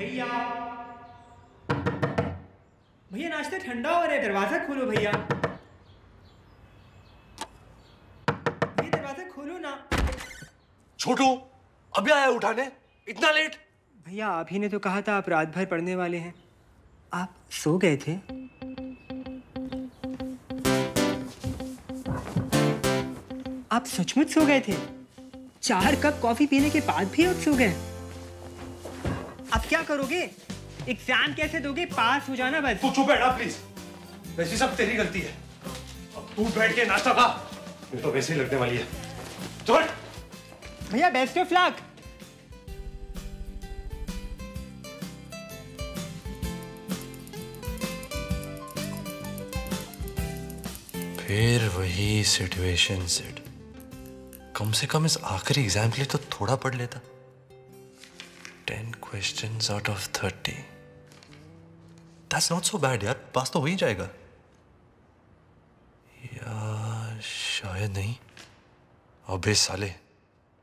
भैया। भैया नाश्ता ठंडा हो रहा है दरवाज़ा खोलो भैया। भैया दरवाज़ा खोलो ना। छोटू अभी आया उठाने? इतना लेट भैया आप ही ने तो कहा था आप रात भर पढ़ने वाले हैं। आप सो गए थे? आप सचमुच सो गए थे? चार कप कॉफ़ी पीने के बाद भी आप सो गए? अब क्या करोगे? एग्ज़ाम कैसे दोगे? पास हो जाना बस। तू चुप बैठा प्लीज़ वैसे सब तेरी गलती है। अब तू बैठ के नाश्ता खा। ये तो वैसे ही लगने वाली है। चल भैया बेस्ट ऑफ़ लक फिर वही सिचुएशन सेट कम से कम इस आखिरी एग्ज़ाम के लिए तो थोड़ा पढ़ लेता। Ten questions out of thirty that's not so bad यार पास तो हो ही जाएगा या शायद नहीं अबे साले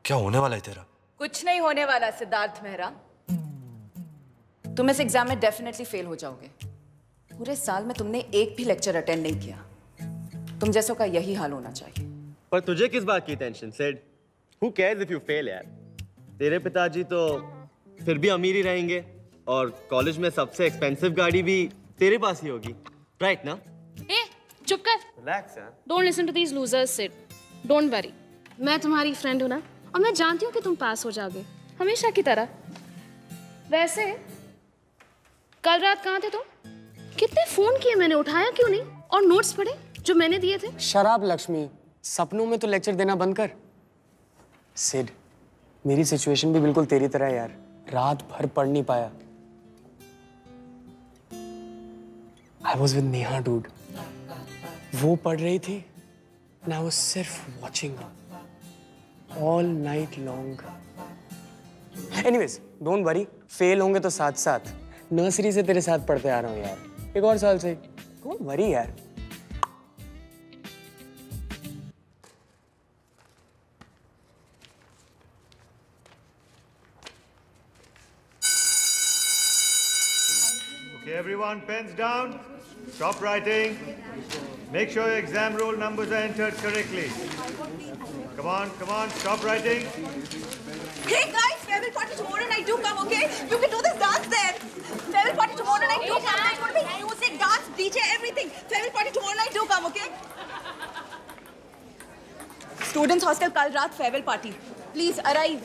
क्या होने वाला है तेरा कुछ नहीं होने वाला सिद्धार्थ मेहरा तुम इस एग्ज़ाम में डेफिनेटली फेल हो जाओगे। पूरे साल में तुमने एक भी लेक्चर अटेंड नहीं किया। तुम जैसों का यही हाल होना चाहिए। पर तुझे किस बात की tension said who cares if you fail यार? तेरे पिताजी तो फिर भी अमीर ही रहेंगे। और कॉलेज में सबसे एक्सपेंसिव गाड़ी भी तेरे पास ही होगी। राइट ना? ए चुप कर। रिलैक्स यार। Don't listen to these losers sit don't worry मैं तुम्हारी फ्रेंड हूँ ना और मैं जानती हूँ कि तुम पास हो जाओगे। हमेशा की तरह। वैसे कल रात कहाँ थे तुम? कितने फ़ोन किए मैंने उठाया क्यों नहीं? और नोट्स पढ़े जो मैंने दिए थे? शराब लक्ष्मी सपनों में तो लेक्चर देना बंद कर। सिड मेरी सिचुएशन भी बिल्कुल तेरी तरह है यार। रात भर पढ़ नहीं पाया। I was with Neha dude वो पढ़ रही थी आई वॉज़ सिर्फ़ watching all night long anyways don't worry fail होंगे तो साथ साथ नर्सरी से तेरे साथ पढ़ते आ रहा हूँ यार। एक और साल से। डोंट वरी यार। Everyone, pens down. Stop writing. Make sure your exam roll numbers are entered correctly. Come on, come on, stop writing. Hey guys, farewell party tomorrow night. Do come, okay? You can do this dance there. Farewell party tomorrow night. Do come. There's going to be music, dance, DJ, everything. Farewell party tomorrow night. Do come, okay? Students hostel kal raat farewell party. Please arrive.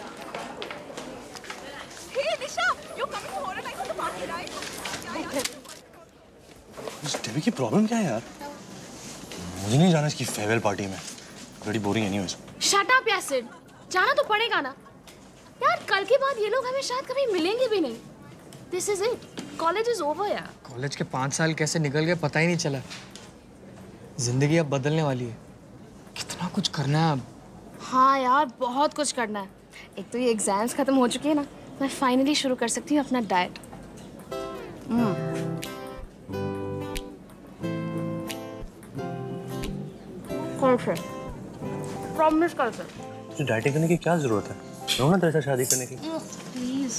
Hey Nisha, you're coming tomorrow night for the party, right? इस TV की problem क्या है यार? मुझे नहीं जाना इसकी farewell party में। बड़ी boring anyways shut up Yasir जाना तो पड़ेगा ना। यार कल के बाद ये लोग हमें शायद कभी मिलेंगे भी नहीं। This is it college is over यार। कॉलेज के पाँच साल कैसे निकल गए पता ही नहीं चला। ज़िंदगी अब बदलने वाली है। कितना कुछ करना है अब। हाँ यार बहुत कुछ करना है। एक तो ये एग्ज़ाम्स खत्म हो चुके हैं ना। मैं फाइनली शुरू कर सकती हूँ अपना डाइट कल से प्रॉमिस डाइटिंग करने की क्या ज़रूरत है? क्यों ना तेरे शादी करने की? प्लीज़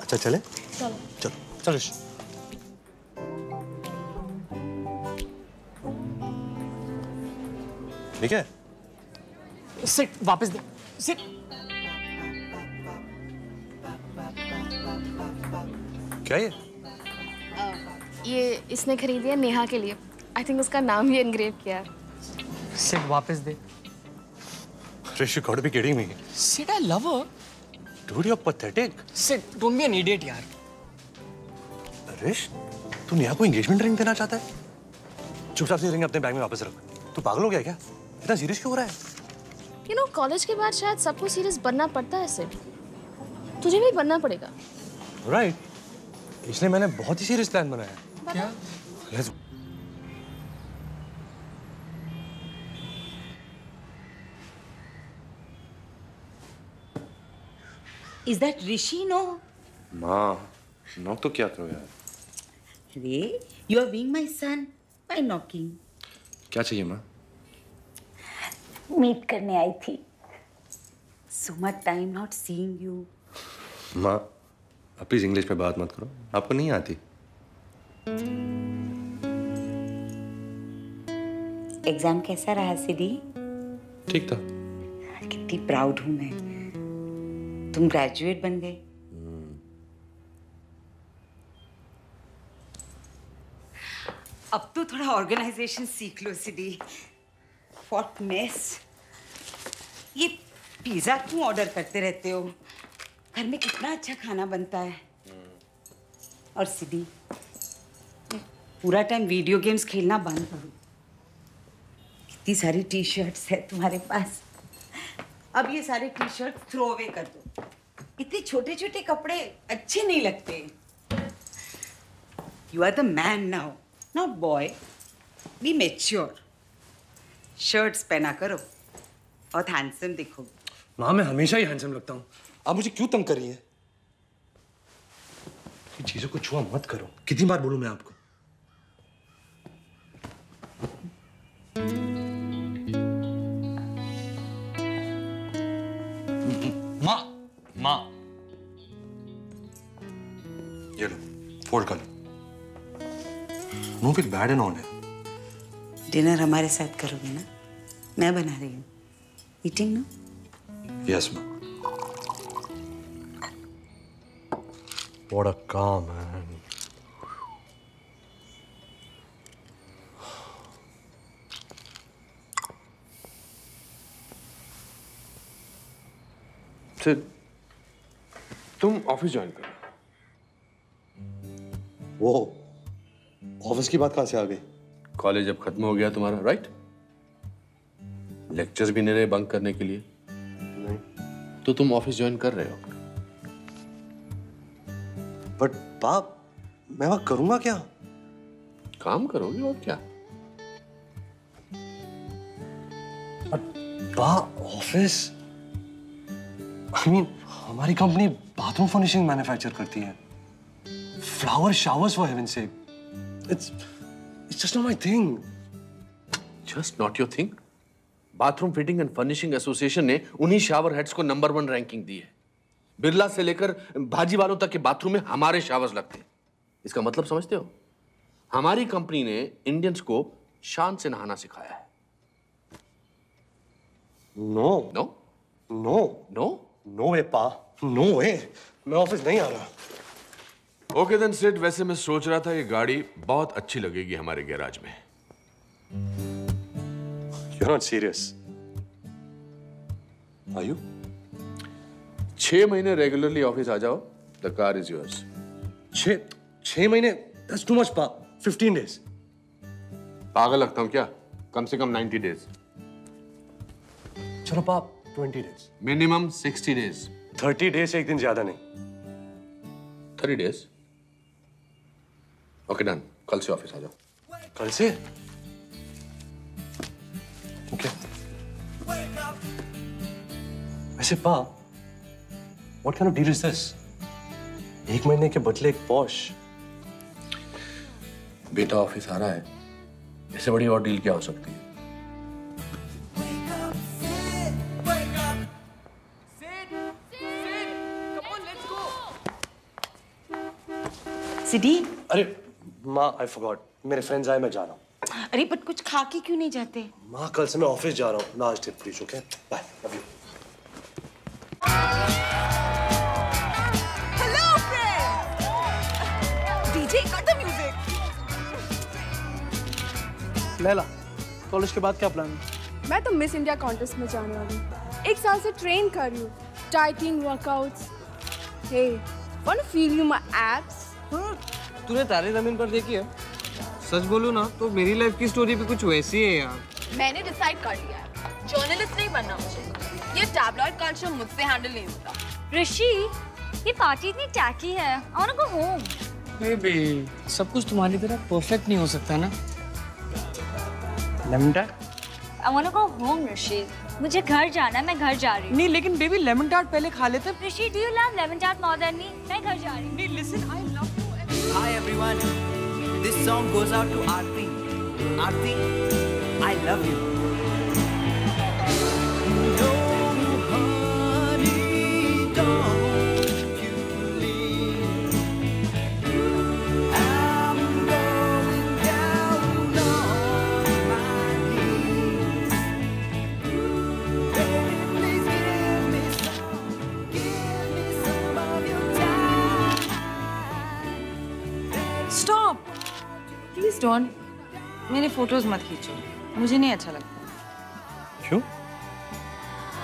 अच्छा चले? चलो। चलो चलो। ठीक है? सिट वापस दे। सिट क्या ये? ये इसने खरीदी है नेहा के लिए। आई थिंक उसका नाम ही एनग्रेव किया है। सिट वापस दे। Rishi gotta be kidding me shit I love her dude you pathetic shit don't be an idiot यार ऋष तू नेहा को एंगेजमेंट रिंग देना चाहता है? चुपचाप से रिंग अपने बैग में वापस रख। तू पागल हो गया क्या? इतना सीरियस क्यों हो रहा है? यू नो कॉलेज के बाद शायद सबको सीरियस बनना पड़ता है सिर्फ़ तुझे भी बनना पड़ेगा। राइट इसलिए मैंने बहुत ही सीरियस प्लान बनाया। क्या? Is that Rishi? No. माँ नॉक तो क्या करो यार Ray, you are being my son by knocking. क्या चाहिए माँ मीट करने आई थी. So much time not seeing you. माँ अब प्लीज़ इंग्लिश पे बात मत करो आपको नहीं आती एग्ज़ाम कैसा रहा सिद्धि ठीक था कितनी प्राउड हूँ मैं तुम ग्रेजुएट बन गए। अब तो थोड़ा ऑर्गेनाइजेशन सीख लो सिद्धि व्हाट मेस ये पिज्जा क्यों ऑर्डर करते रहते हो? घर में कितना अच्छा खाना बनता है। और सिद्धि पूरा टाइम वीडियो गेम्स खेलना बंद करो। कितनी सारी टी शर्ट्स है तुम्हारे पास। अब ये सारे टी शर्ट थ्रो अवे कर दो। इतने छोटे छोटे कपड़े अच्छे नहीं लगते। You are the man now not boy be mature shirts पहना करो बहुत हैंडसम दिखो। माँ मैं हमेशा ही हैंडसम लगता हूँ। आप मुझे क्यों तंग कर रही हैं? चीज़ों को छुआ मत करो। कितनी बार बोलूँ मैं आपको? माँ। ये लो फोल्ड कर लो। No feel bad and on है। डिनर हमारे साथ करोगे ना? मैं बना रही हूँ। ईटिंग ना? Yes ma'am What a calm man. Sid तुम ऑफ़िस ज्वाइन करो। वो ऑफ़िस की बात कहाँ से आ गई? कॉलेज अब खत्म हो गया तुम्हारा राइट लेक्चर्स भी नहीं रहे बंक करने के लिए। नहीं। तो तुम ऑफ़िस ज्वाइन कर रहे हो। बट बाप मैं वहाँ करूँगा क्या? काम करोगे और क्या? बा ऑफ़िस? आई मीन हमारी कंपनी बाथरूम फर्निशिंग मैन्युफैक्चर करती है। फ्लावर शावर्स फॉर हेवन से it's it's just not my thing just not your thing bathroom fitting and furnishing association ने उन्हीं शावर हेड्स को नंबर वन रैंकिंग दी है। बिरला से लेकर भाजी वालों तक के बाथरूम में हमारे शावर्स लगते हैं। इसका मतलब समझते हो? हमारी कंपनी ने इंडियंस को शान से नहाना सिखाया है। No no no no no way पा नो वे मैं ऑफ़िस नहीं आ रहा। ओके देन सिड वैसे मैं सोच रहा था ये गाड़ी बहुत अच्छी लगेगी हमारे गैराज में। You not serious are you छह महीने रेगुलरली ऑफ़िस आ जाओ द कार इज़ योर्स छः छः महीने? दैट्स टू मच पा 15 डेज़ पागल लगता हूँ क्या? कम से कम 90 डेज़ चलो पाप twenty days minimum 60 days 30 days एक दिन ज़्यादा नहीं। 30 डेज़? ओके डन कल से ऑफ़िस आ जाओ। कल से? ओके वैसे पा what can deal is this एक महीने के बदले एक पॉश बेटा ऑफ़िस आ रहा है। इससे बड़ी और डील क्या हो सकती है? सिद्धि अरे माँ आई फॉरगॉट मेरे फ्रेंड्स आए मैं जा रहा हूँ। अरे बट कुछ खा के क्यों नहीं जाते? माँ कल से मैं ऑफ़िस जा रहा हूँ। Last day please okay bye love you Hello, friends! DJ, cut the music. Laila college के बाद क्या प्लान है? मैं तो मिस इंडिया कॉन्टेस्ट में जाने वाली हूँ। एक साल से ट्रेन कर रही हूँ। Dieting workouts hey want to feel you my abs तूने तारे ज़मीन पर देखी है। सच बोलूँ ना तो मेरी लाइफ की स्टोरी भी कुछ वैसी है यार। मैंने डिसाइड कर लिया है। जर्नलिस्ट नहीं बनना मुझे। ये टैबलॉइड कल्चर मुझसे हैंडल नहीं होता। ऋषि ये पार्टी इतनी टैकी है I to go home baby सब कुछ तुम्हारी तरह परफेक्ट नहीं हो सकता ना? Lemon I want to go home Rishi. मुझे घर जाना है मैं घर जा रही हूँ। नहीं लेकिन बेबी लेमन टार्ट पहले खा लेते। Rishi do you love lemon chaat more than me मैं घर जा रही हूँ। नहीं listen I love Hi everyone. This song goes out to Aarti. Aarti, I love you. Don't मेरे फ़ोटोज़ मत खींचो। मुझे नहीं अच्छा लगता। क्यों?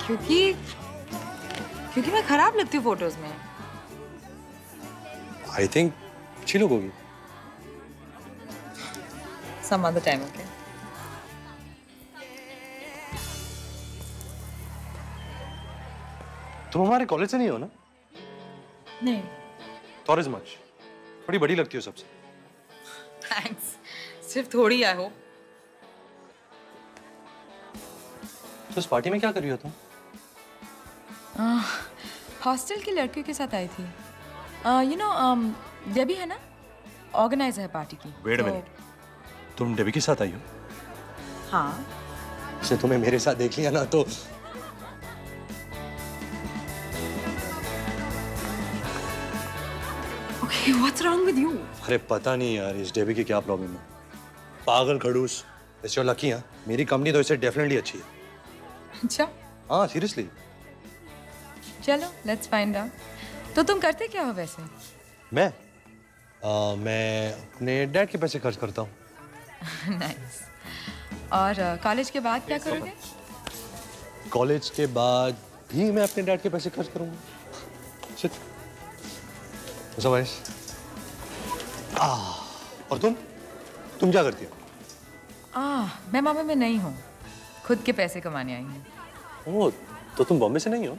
क्योंकि क्योंकि मैं खराब लगती हूँ फ़ोटोज़ में। आई थिंक अच्छी लोग होगी सम अदर टाइम ओके तुम हमारे कॉलेज से नहीं हो ना? नहीं। थॉर इज़ मच बड़ी बड़ी लगती हो सबसे। थैंक्स सिर्फ़ थोड़ी आई होप तो इस पार्टी में क्या कर रही हो तुम? हॉस्टल की लड़कियों के साथ आई थी। यू नो डेबी है ना? ऑर्गेनाइजर है पार्टी की। वेट तो- मिनट तुम डेबी के साथ आई हो? हाँ। से तुम्हें मेरे साथ देख लिया ना तो okay what's wrong with you अरे पता नहीं यार इस डेबी की क्या प्रॉब्लम है? पागल खड़ूस। इट्स योर लकी हाँ। मेरी कंपनी तो इससे डेफिनेटली अच्छी है। अच्छा। हाँ सीरियसली चलो लेट्स फाइंड आउट तो तुम करते क्या हो वैसे? मैं? आ, मैं अपने डैड के पैसे खर्च करता हूँ। नाइस और कॉलेज के बाद क्या करोगे? कॉलेज के बाद भी मैं अपने डैड के पैसे खर्च करूँगा? और तुम? तुम क्या करती हो? आ, मैं मामा में नहीं हूँ। खुद के पैसे कमाने आई हूँ। ओह तो तुम बॉम्बे से नहीं हो?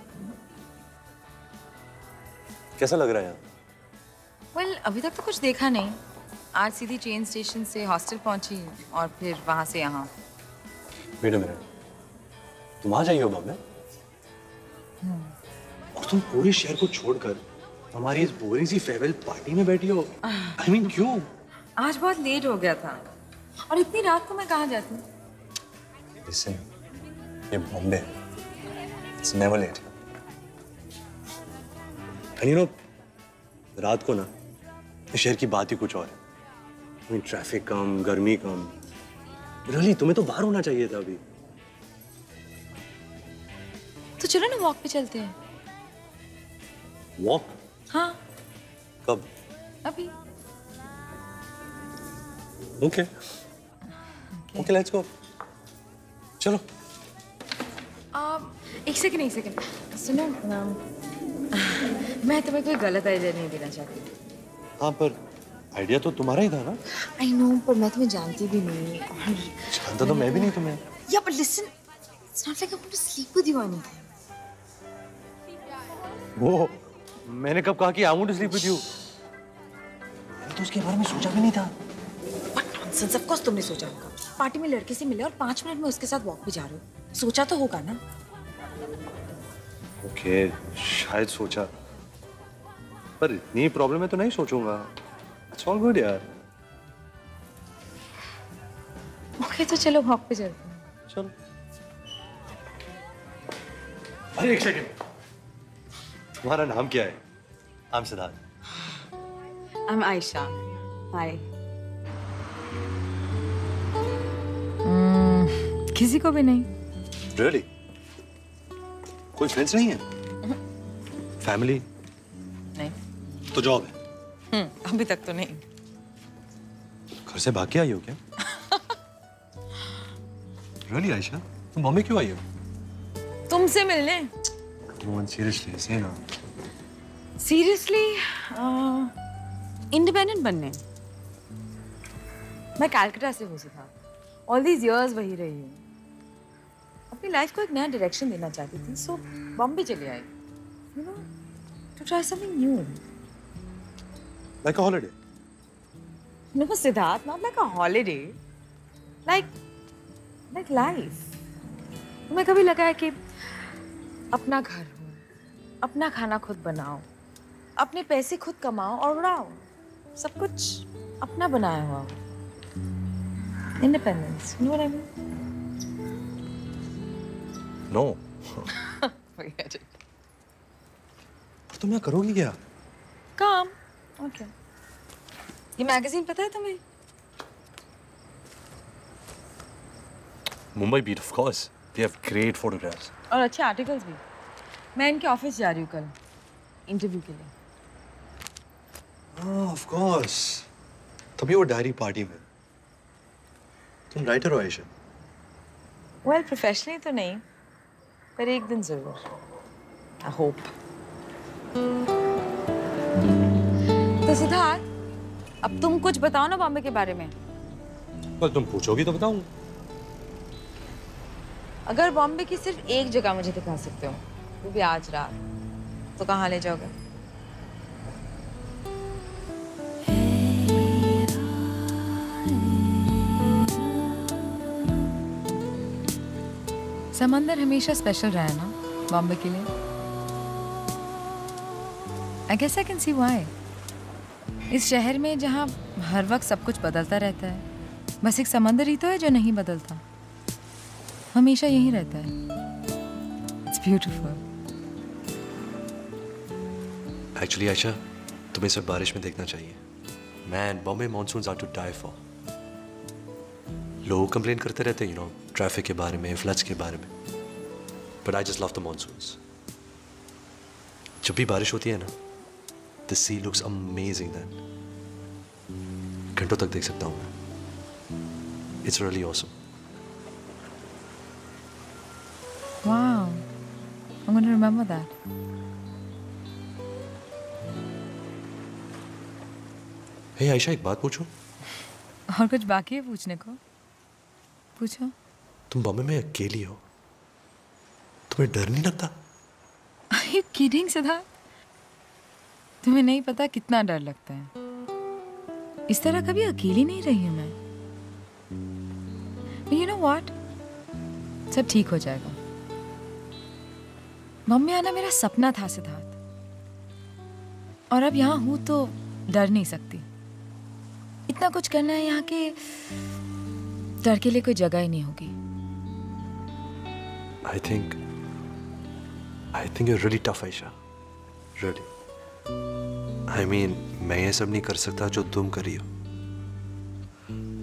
कैसा लग रहा है यहाँ? वेल well, अभी तक तो कुछ देखा नहीं। आज सीधी ट्रेन स्टेशन से हॉस्टल पहुँची और फिर वहाँ से यहाँ। वेट मिनट तुम आ जाइए हो बॉम्बे और तुम पूरे शहर को छोड़कर हमारी इस बोरिंग सी फेयरवेल पार्टी में बैठी हो। आई मीन क्यों? आज बहुत लेट हो गया था। और इतनी रात को मैं कहाँ जाती Listen, ये बॉम्बे रात को ना इस शहर की बात ही कुछ और है। I mean, ट्रैफ़िक कम गर्मी कम। रियली तुम्हें तो बाहर होना चाहिए था अभी। तो चलो ना वॉक पे चलते हैं। वॉक हाँ। कब? अभी। ओके ओके लेट्स गो चलो। आ, एक सेकंड एक सेकंड सुनो um, मैं तुम्हें कोई गलत आइडिया नहीं देना चाहती। हाँ पर आइडिया तो तुम्हारा ही था ना? आई नो पर मैं तुम्हें जानती भी नहीं और जानता तो मैं भी नहीं तुम्हें। या but listen it's not like I want to sleep with you anything वो मैंने कब कहा कि I want to sleep with you मैंने तो उसके बारे में सोचा भी नहीं था। नॉनसेंस ऑफ़ कोर्स तुमने सोचा होगा। पार्टी में लड़के से मिले और पाँच मिनट में उसके साथ वॉक पे जा रहे हो। सोचा तो होगा ना? ओके शायद सोचा। पर इतनी प्रॉब्लम है तो नहीं सोचूँगा। इट्स ऑल गुड यार। ओके तो चलो वॉक पे चलते हैं। चलो। अरे एक सेकंड तुम्हारा नाम क्या है? I'm Siddharth I am Ayesha hi किसी को भी नहीं। रियली कोई फ्रेंड्स नहीं है? फैमिली नहीं। तो जॉब है। हम्म, अभी तक तो नहीं। घर से भाग के आई हो क्या? रियली आयशा तुम बॉम्बे क्यों आई हो? तुमसे मिलने? सीरियसली से ना सीरियसली इंडिपेंडेंट बनने। मैं कैलकटा से हूँ था ऑल दीज इयर्स वही रही हूँ। अपनी लाइफ को एक नया डायरेक्शन देना चाहती थी सो बॉम्बे चले आई। You know to try something new like a holiday no Siddharth not like a holiday like like life तुम्हें कभी लगा है कि अपना घर हो अपना खाना खुद बनाओ अपने पैसे खुद कमाओ और उड़ाओ सब कुछ अपना बनाया हुआ। Independence no I mean no पर तुम यहाँ करोगी क्या? काम ओके ये मैगजीन पता है तुम्हें? Mumbai beat of course they have great photographs और अच्छे आर्टिकल्स भी। मैं इनके ऑफ़िस जा रही हूँ कल इंटरव्यू के लिए। ऑफ़ कोर्स तभी वो डायरी पार्टी में। तुम राइटर हो आयशा। वेल प्रोफेशनली तो नहीं। पर एक दिन ज़रूर। आई होप तो सिद्धार्थ अब तुम कुछ बताओ ना बॉम्बे के बारे में। पर तुम पूछोगी तो बताऊँ। अगर बॉम्बे की सिर्फ़ एक जगह मुझे दिखा सकते हो वो भी आज रात। तो कहाँ ले जाओगे? समंदर हमेशा स्पेशल रहा है ना, बॉम्बे के लिए? I guess I can see why इस शहर में जहाँ हर वक्त सब कुछ बदलता रहता है, बस एक समंदर ही तो है जो नहीं बदलता। हमेशा यही रहता है। इट्स ब्यूटीफुल एक्चुअली आयशा तुम्हें सब बारिश में देखना चाहिए। Man Bombay monsoon are to die for लोग कंप्लेन करते रहते हैं यू नो ट्रैफ़िक के बारे में फ्लड्स के बारे में। But I just love the monsoons जब भी बारिश होती है ना the sea looks amazing then घंटों तक देख सकता हूँ मैं। It's really awesome Wow. I'm going to remember that. Hey Ayesha एक बात पूछूँ? और कुछ बाकी है पूछने को? पूछो। तुम बॉम्बे में अकेली हो। तुम्हें डर नहीं लगता? You सिद्धार्थ? तुम्हें नहीं पता कितना डर लगता है। इस तरह कभी अकेली नहीं रही हूँ मैं। यू नो व्हाट सब ठीक हो जाएगा। मम्मी आना मेरा सपना था, सिद्धार्थ। और अब यहाँ हूँ तो डर नहीं सकती। इतना कुछ करना है यहाँ के डर के लिए कोई जगह ही नहीं होगी। I think I think you're really tough, Aisha. Really. I mean, मैं ये सब नहीं कर सकता जो तुम करी हो.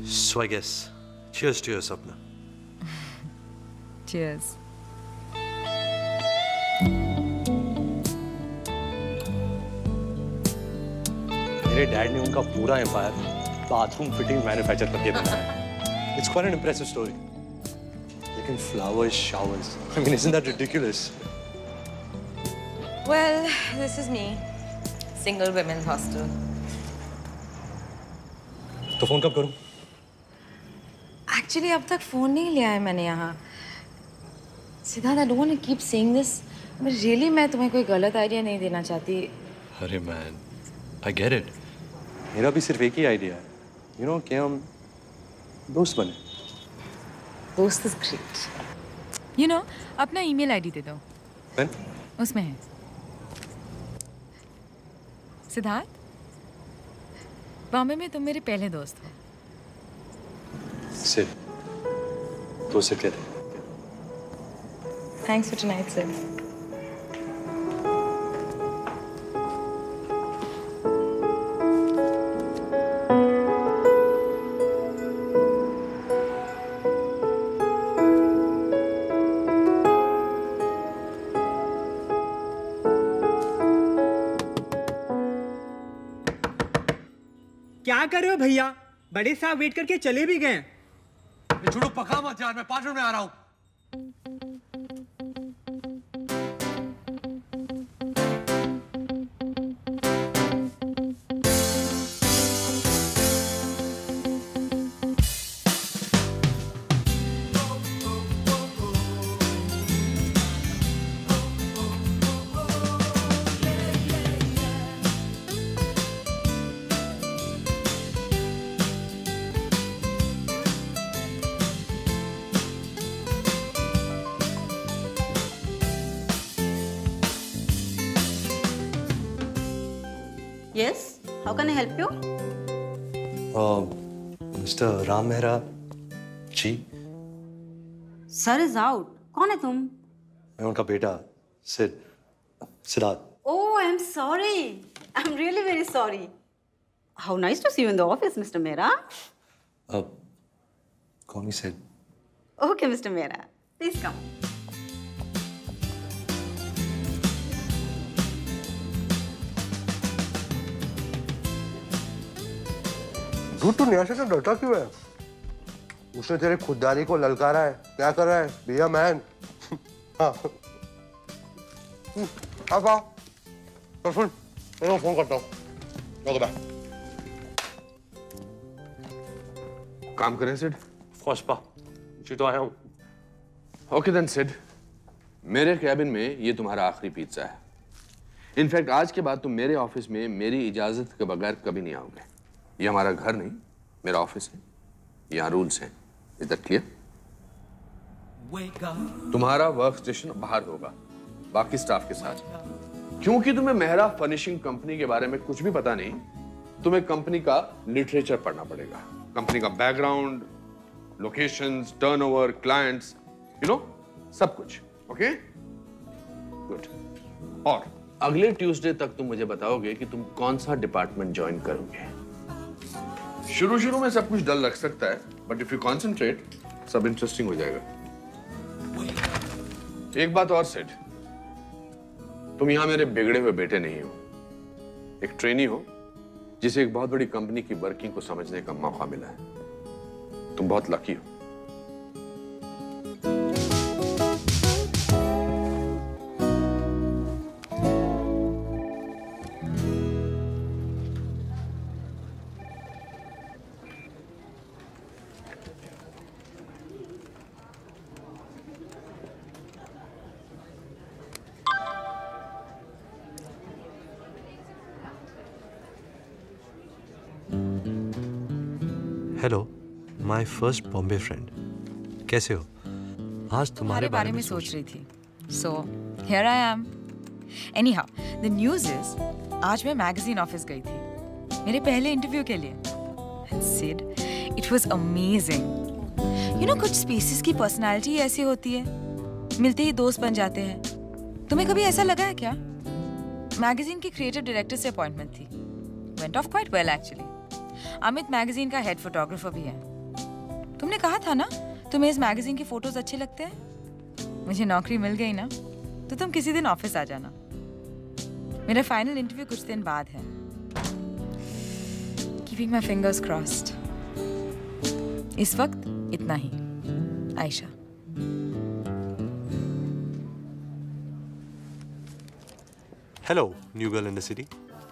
So I guess, cheers to your सपना. Cheers. मेरे डैड ने उनका पूरा एम्पायर बाथरूम फिटिंग मैन्युफैक्चर करके बनाया it's quite an impressive story लेकिन flowers showers I mean isn't that ridiculous Well, this is me. Single women's hostel. तो phone कब करूँ? Actually, अब तक फ़ोन नहीं लिया है मैंने यहाँ। Siddharth I don't want to keep saying this but really मैं तुम्हें कोई गलत आइडिया नहीं देना चाहती। अरे man, I get it. मेरा भी सिर्फ़ एक ही आइडिया है। यू नो कि हम दोस्त बने। दोस्त is great. You know, अपना ईमेल आईडी दे दो। पेन उसमें है। सिद्धार्थ? बॉम्बे में तुम मेरे पहले दोस्त हो। सिर तो सिर कहते Thanks for tonight, सर क्या कर रहे हो भैया? बड़े साहब वेट करके चले भी गए। छोड़ो, पका मत यार, मैं पाँच मिनट में आ रहा हूँ। राम मेहरा जी Sir is out. कौन है तुम? मैं उनका बेटा सिद Siddharth Oh, I'm sorry. I'm really very sorry. How nice to see you in the office, Mr. Mehra. अब कौन ही सिद Okay, Mr. Mehra. Please come. दूध तो न्यासे से डरता क्यों है? उसने तेरे खुददारी को ललकारा है। क्या कर रहा है? भैया मैन हाँ। आओ तो सुन मैं फ़ोन करता हूँ। ओके काम करें सिड? फ़र्स्ट जी तो आया हूँ। Okay then Sid. मेरे कैबिन में ये तुम्हारा आखिरी पिज्जा है। इनफैक्ट आज के बाद तुम मेरे ऑफ़िस में मेरी इजाज़त के बगैर कभी नहीं आओगे। ये हमारा घर नहीं मेरा ऑफ़िस है यहाँ रूल्स हैं। इज़ दैट क्लियर तुम्हारा वर्क स्टेशन बाहर होगा बाकी स्टाफ के साथ। क्योंकि तुम्हें मेहरा फर्निशिंग कंपनी के बारे में कुछ भी पता नहीं तुम्हें कंपनी का लिटरेचर पढ़ना पड़ेगा। कंपनी का background locations, turnover, clients, you know सब कुछ ओके गुड और अगले ट्यूसडे तक तुम मुझे बताओगे कि तुम कौन सा डिपार्टमेंट ज्वाइन करोगे। शुरू शुरू में सब कुछ डल लग सकता है बट इफ़ यू कॉन्सेंट्रेट सब इंटरेस्टिंग हो जाएगा। एक बात और सेठ तुम यहाँ मेरे बिगड़े हुए बेटे नहीं हो। एक ट्रेनी हो, जिसे एक बहुत बड़ी कंपनी की वर्किंग को समझने का मौका मिला है। तुम बहुत लकी हो। फ़र्स्ट बॉम्बे फ्रेंड कैसे हो? आज तुम्हारे बारे में सोच रही थी। So here I am anyhow the news is आज मैं मैगजीन ऑफ़िस गई थी। मेरे पहले इंटरव्यू के लिए। Sid it was amazing you know कुछ स्पीसीज की पर्सनालिटी ऐसी होती है। मिलते ही दोस्त बन जाते हैं। तुम्हें कभी ऐसा लगा है क्या? मैगजीन के क्रिएटिव डायरेक्टर से अपॉइंटमेंट थी। Went off quite well actually Amit magazine का हेड फोटोग्राफर भी है। तुमने कहा था ना, तुम्हें इस मैगजीन के फ़ोटोज़ अच्छे लगते हैं? मुझे नौकरी मिल गई ना तो तुम किसी दिन ऑफ़िस आ जाना। मेरा फाइनल इंटरव्यू कुछ दिन बाद है। कीपिंग माई फिंगर्स क्रॉस्ड इस वक्त इतना ही। Ayesha. Hello new girl in the city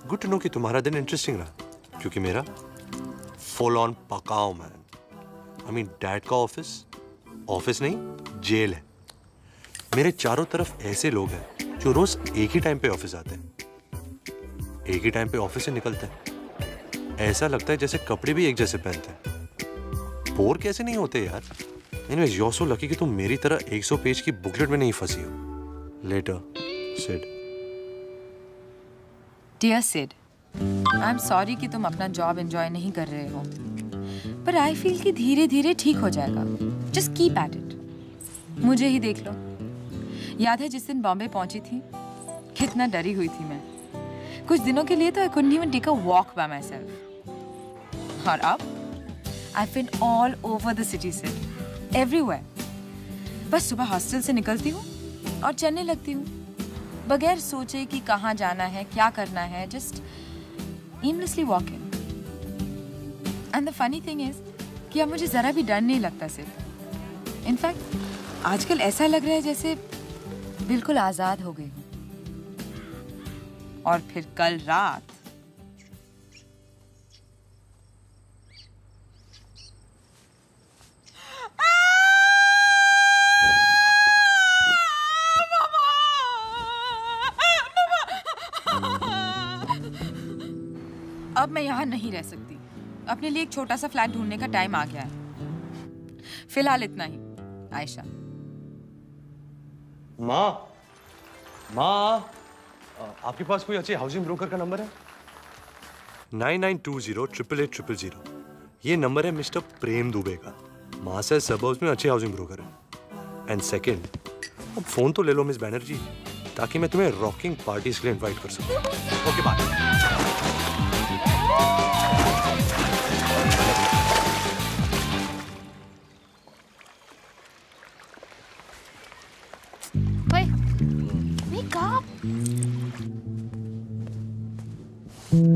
good to know कि तुम्हारा दिन इंटरेस्टिंग रहा, क्योंकि मेरा फुल ऑन पकाओ मैन आई मीन डैड का ऑफ़िस ऑफ़िस नहीं जेल है. मेरे चारों तरफ़ ऐसे लोग हैं जो रोज एक ही टाइम पे ऑफ़िस आते हैं. एक ही टाइम पे ऑफ़िस से निकलते हैं. ऐसा लगता है जैसे कपड़े भी एक जैसे पहनते हैं. बोर कैसे नहीं होते यार? एनीवेज यू सो लकी कि तुम मेरी तरह 100 पेज की बुकलेट में नहीं फंसी हो. Letter Sid dear Sid I am sorry कि तुम अपना जॉब एंजॉय नहीं कर रहे हो. पर आई फील कि धीरे धीरे ठीक हो जाएगा। जस्ट कीप एट इट मुझे ही देख लो। याद है जिस दिन बॉम्बे पहुँची थी? कितना डरी हुई थी मैं। कुछ दिनों के लिए तो I couldn't even take a walk by myself और अब I been all over the city से एवरीवेयर बस सुबह हॉस्टल से निकलती हूँ और चलने लगती हूँ। बगैर सोचे कि कहाँ जाना है, क्या करना है just aimlessly walking. And the funny thing is कि अब मुझे ज़रा भी डर नहीं लगता सिर्फ़। इनफैक्ट आजकल ऐसा लग रहा है जैसे बिल्कुल आज़ाद हो गई हूँ। और फिर कल रात। अब मैं यहाँ नहीं रह सकती। अपने लिए एक छोटा सा फ्लैट ढूँढने का टाइम आ गया है। फ़िलहाल इतना ही। आयशा। माँ। माँ। आपके पास कोई अच्छे हाउसिंग ब्रोकर का नंबर है? Nine nine two zero triple eight triple zero. ये नंबर है मिस्टर प्रेम दुबे का। मासा सबर्ब्स में अच्छे हाउसिंग ब्रोकर है। एंड सेकंड अब फ़ोन तो ले लो मिस बैनर्जी ताकि मैं तुम्हें रॉकिंग पार्टीज़ के लिए इनवाइट कर सकूँ। Okay bye Sid.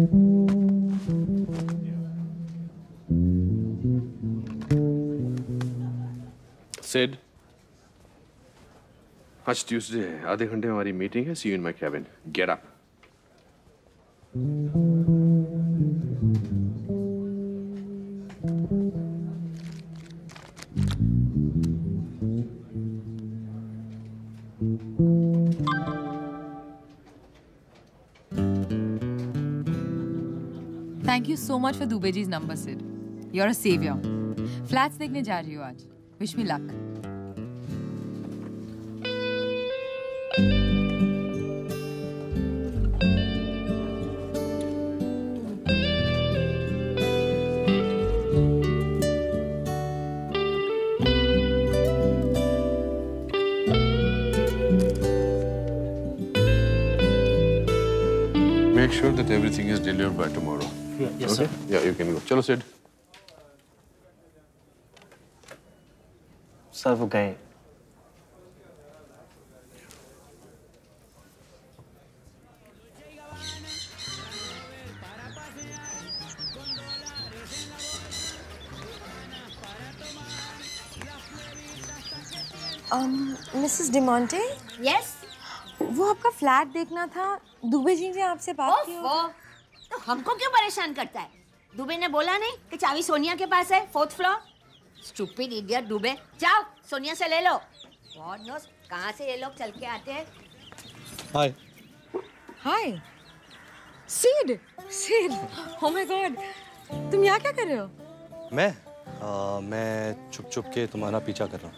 आज ट्यूसडे आधे घंटे हमारी मीटिंग है see you in my cabin get up Thank you so much for Dubey जीज number Sid you are a saviour flats देखने जा रही हो आज wish me luck Make sure that everything is delivered by tomorrow. Yeah, yes, okay? sir. Yeah, you can go. Chalo, Sid. Sir वो गए Mrs D'Monte yes वो आपका flat देखना था दुबे जी ने आपसे बात की तो हमको क्यों परेशान करता है? दुबे ने बोला नहीं कि चाबी सोनिया के पास है fourth floor stupid idiot Dubey. जाओ सोनिया से ले लो। गॉड नोस कहाँ से ये लोग चल के आते हैं। Hi hi Sid Sid oh my god तुम यहाँ क्या कर रहे हो? मैं? आ, मैं छुप छुप के तुम्हारा पीछा कर रहा हूँ।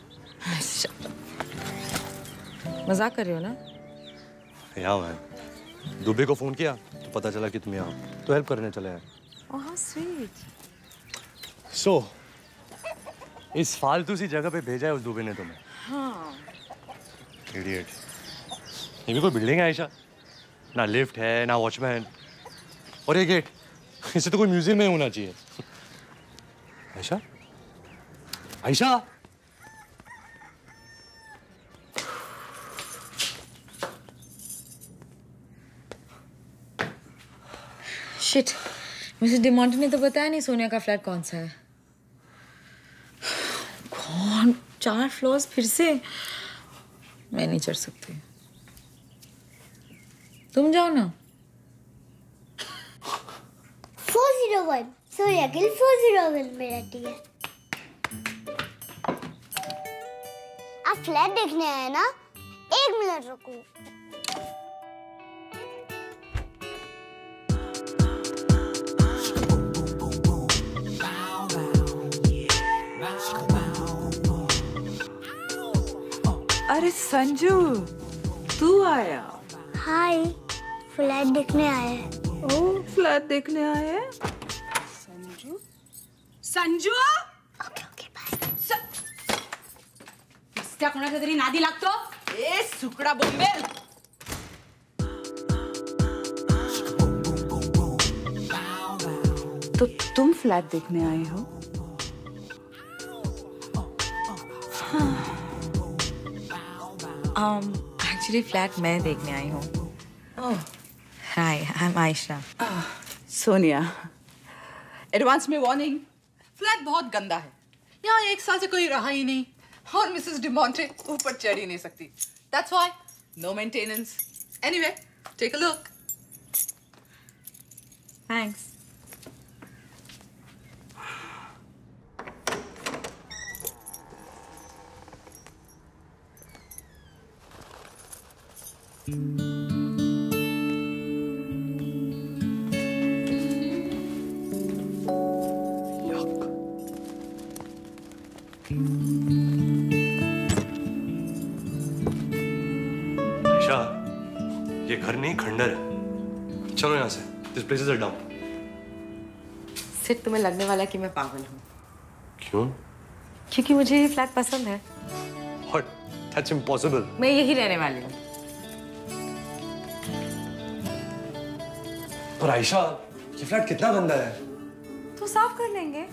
मज़ाक कर रहे हो ना? यहाँ मैं दुबे को फ़ोन किया? पता चला कि तुम यहाँ तो हेल्प करने चले आए। ओह हाउ स्वीट सो इस फालतू सी जगह पे भेजा है उस दुबे ने तुम्हें? हाँ। इडियट ये भी कोई बिल्डिंग है आयशा? ना लिफ्ट है ना वॉचमैन और ये गेट इसे तो कोई म्यूज़ियम में होना चाहिए। आयशा? आयशा? शिट मिसेस डिमोंटे ने तो बताया नहीं सोनिया का फ्लैट कौन सा है। कौन? चार फ्लोर्स फिर से? मैं नहीं चढ़ सकती। तुम जाओ ना। Four zero one Surya Gill four zero one में रहती है। आप फ्लैट देखने आए ना? एक मिनट रुको। अरे संजू तू आया। हाय फ्लैट देखने आए हैं। ओ फ्लैट देखने आए हैं? संजू? संजू? कोणाच्या तरी नादी लागतो? ए सुकडा बोंबे तो तुम फ्लैट देखने आए हो? Um एक्चुअली फ्लैट मैं देखने आई हूँ। Hi I am Ayesha Sonia advance में वार्निंग फ्लैट बहुत गंदा है। यहाँ एक साल से कोई रहा ही नहीं। और मिसेस डिमोंटे ऊपर चढ़ ही नहीं सकती। That's why no maintenance anyway take a look thanks ये घर नहीं खंडर है। चलो यहाँ से दिस प्लेस इज़ डाउन सिर्फ़ तुम्हें लगने वाला कि मैं पागल हूँ। क्यों? क्योंकि मुझे ये फ्लैट पसंद है। व्हाट दैट्स इम्पॉसिबल मैं यही रहने वाली हूँ। पर आयशा ये फ्लैट कितना गंदा है? तो साफ़ कर लेंगे। यू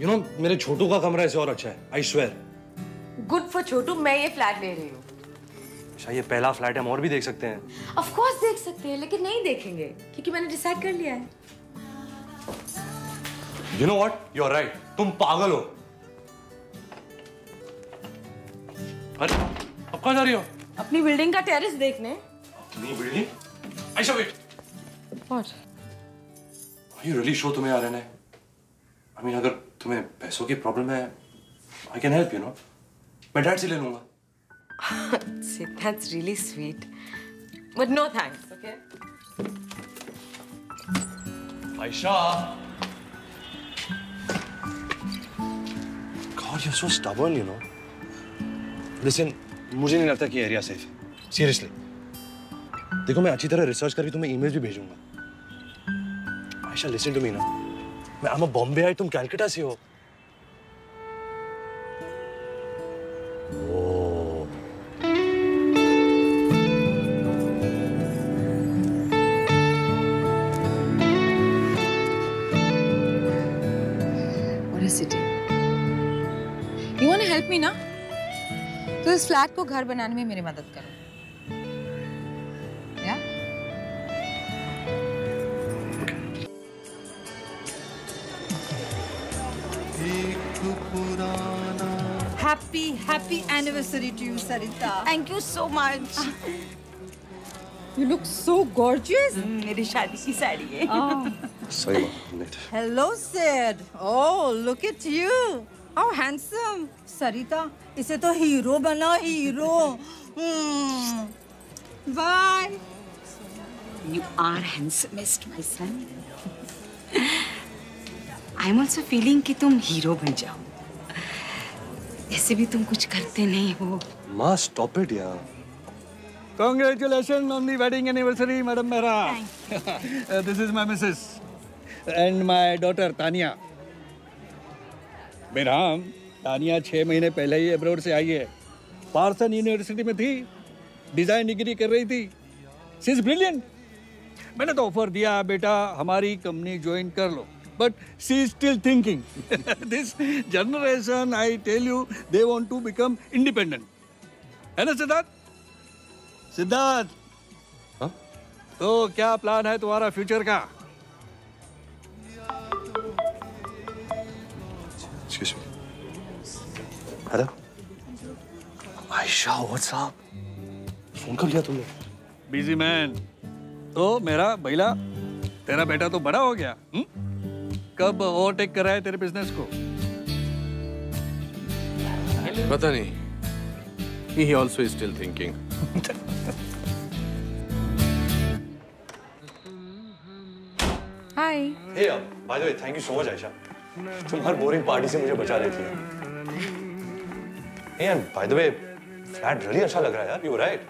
you नो know, मेरे छोटू का कमरा ऐसे और अच्छा है आई स्वेयर गुड फॉर छोटू मैं ये फ्लैट ले रही हूँ। ये पहला फ्लैट हम और भी देख सकते हैं। ऑफ़ कोर्स देख सकते हैं लेकिन नहीं देखेंगे क्योंकि मैंने डिसाइड कर लिया है। You know what you are right तुम पागल हो। अरे अब कहाँ जा रही हो? अपनी बिल्डिंग का टेरेस देखने। अपनी building Ayesha wait What? You really show तुम्हें आ रहना है आई मीन अगर तुम्हें पैसों की प्रॉब्लम है I can help you know मैं डैड से ले लूँगा Sid, that's really sweet. But no thanks, okay? Ayesha God, you're so stubborn, you know. Listen, मुझे नहीं लगता कि एरिया सेफ़ है सीरियसली देखो मैं अच्छी तरह रिसर्च करके तुम्हें ईमेल भी भेजूँगा आयशा लिसन टू मी ना मैं आई एम बॉम्बे आई, तुम कलकत्ता से हो ना? तो इस फ्लैट को घर बनाने में मेरी मदद करो। Happy, happy anniversary to you, Sarita. Thank you so much. You look so gorgeous. मेरी शादी की साड़ी है. सही बात net Hello, Sid. Oh, look at you. How handsome. Sarita, इसे तो हीरो बना hero. Hmm. Bye. You are handsomest, my son. I'm also feeling कि तुम हीरो बन जाओ। ऐसे भी तुम कुछ करते नहीं हो। माँ स्टॉप इट यार। Congratulations on the wedding anniversary, Madam Mehra. Uh, this is my missus and my daughter Tania. Tania छह महीने पहले ही अब्रोड से आई है। पार्सन यूनिवर्सिटी में थी डिज़ाइन डिग्री कर रही थी। सी इज़ ब्रिलियंट मैंने तो ऑफ़र दिया बेटा हमारी कंपनी ज्वाइन कर लो। But she is still thinking this generation I tell you they want to become independent है ना सिद्धार्थ? सिद्धार्थ। तो क्या प्लान है तुम्हारा फ्यूचर का? हेलो आयशा व्हाट्स फ़ोन कर लिया तुमने बिज़ी मैन तो मेरा भैला तेरा बेटा तो बड़ा हो गया हुँ? कब ओवरटेक कर रहा है तेरे बिज़नेस को? पता नहीं। He also is still thinking hi hey by the way thank you so much Ayesha तुम हर बोरिंग पार्टी से मुझे बचा लेती हो। And by the way flat really अच्छा लग रहा है यार यू राइट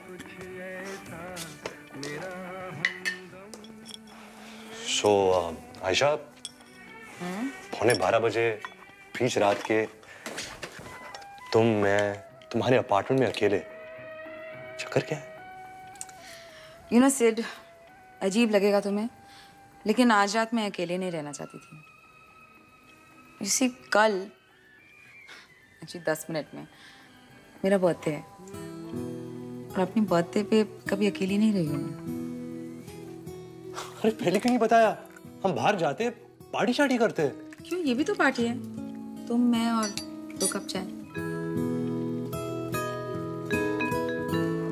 सो आयशा पौने बारह बजे बीच रात के तुम मैं तुम्हारे अपार्टमेंट में अकेले। चक्कर क्या है? यू नो सिड अजीब लगेगा तुम्हें लेकिन आज रात मैं अकेले नहीं रहना चाहती थी। इसी कल एक्चुअली दस मिनट में मेरा बर्थडे है। और अपनी बर्थडे पे कभी अकेली नहीं रही हूँ। अरे पहले क्यों नहीं बताया? हम बाहर जाते पार्टी शार्टी करते? हैं क्यों? ये भी तो पार्टी है। तुम मैं और दो कप चाय।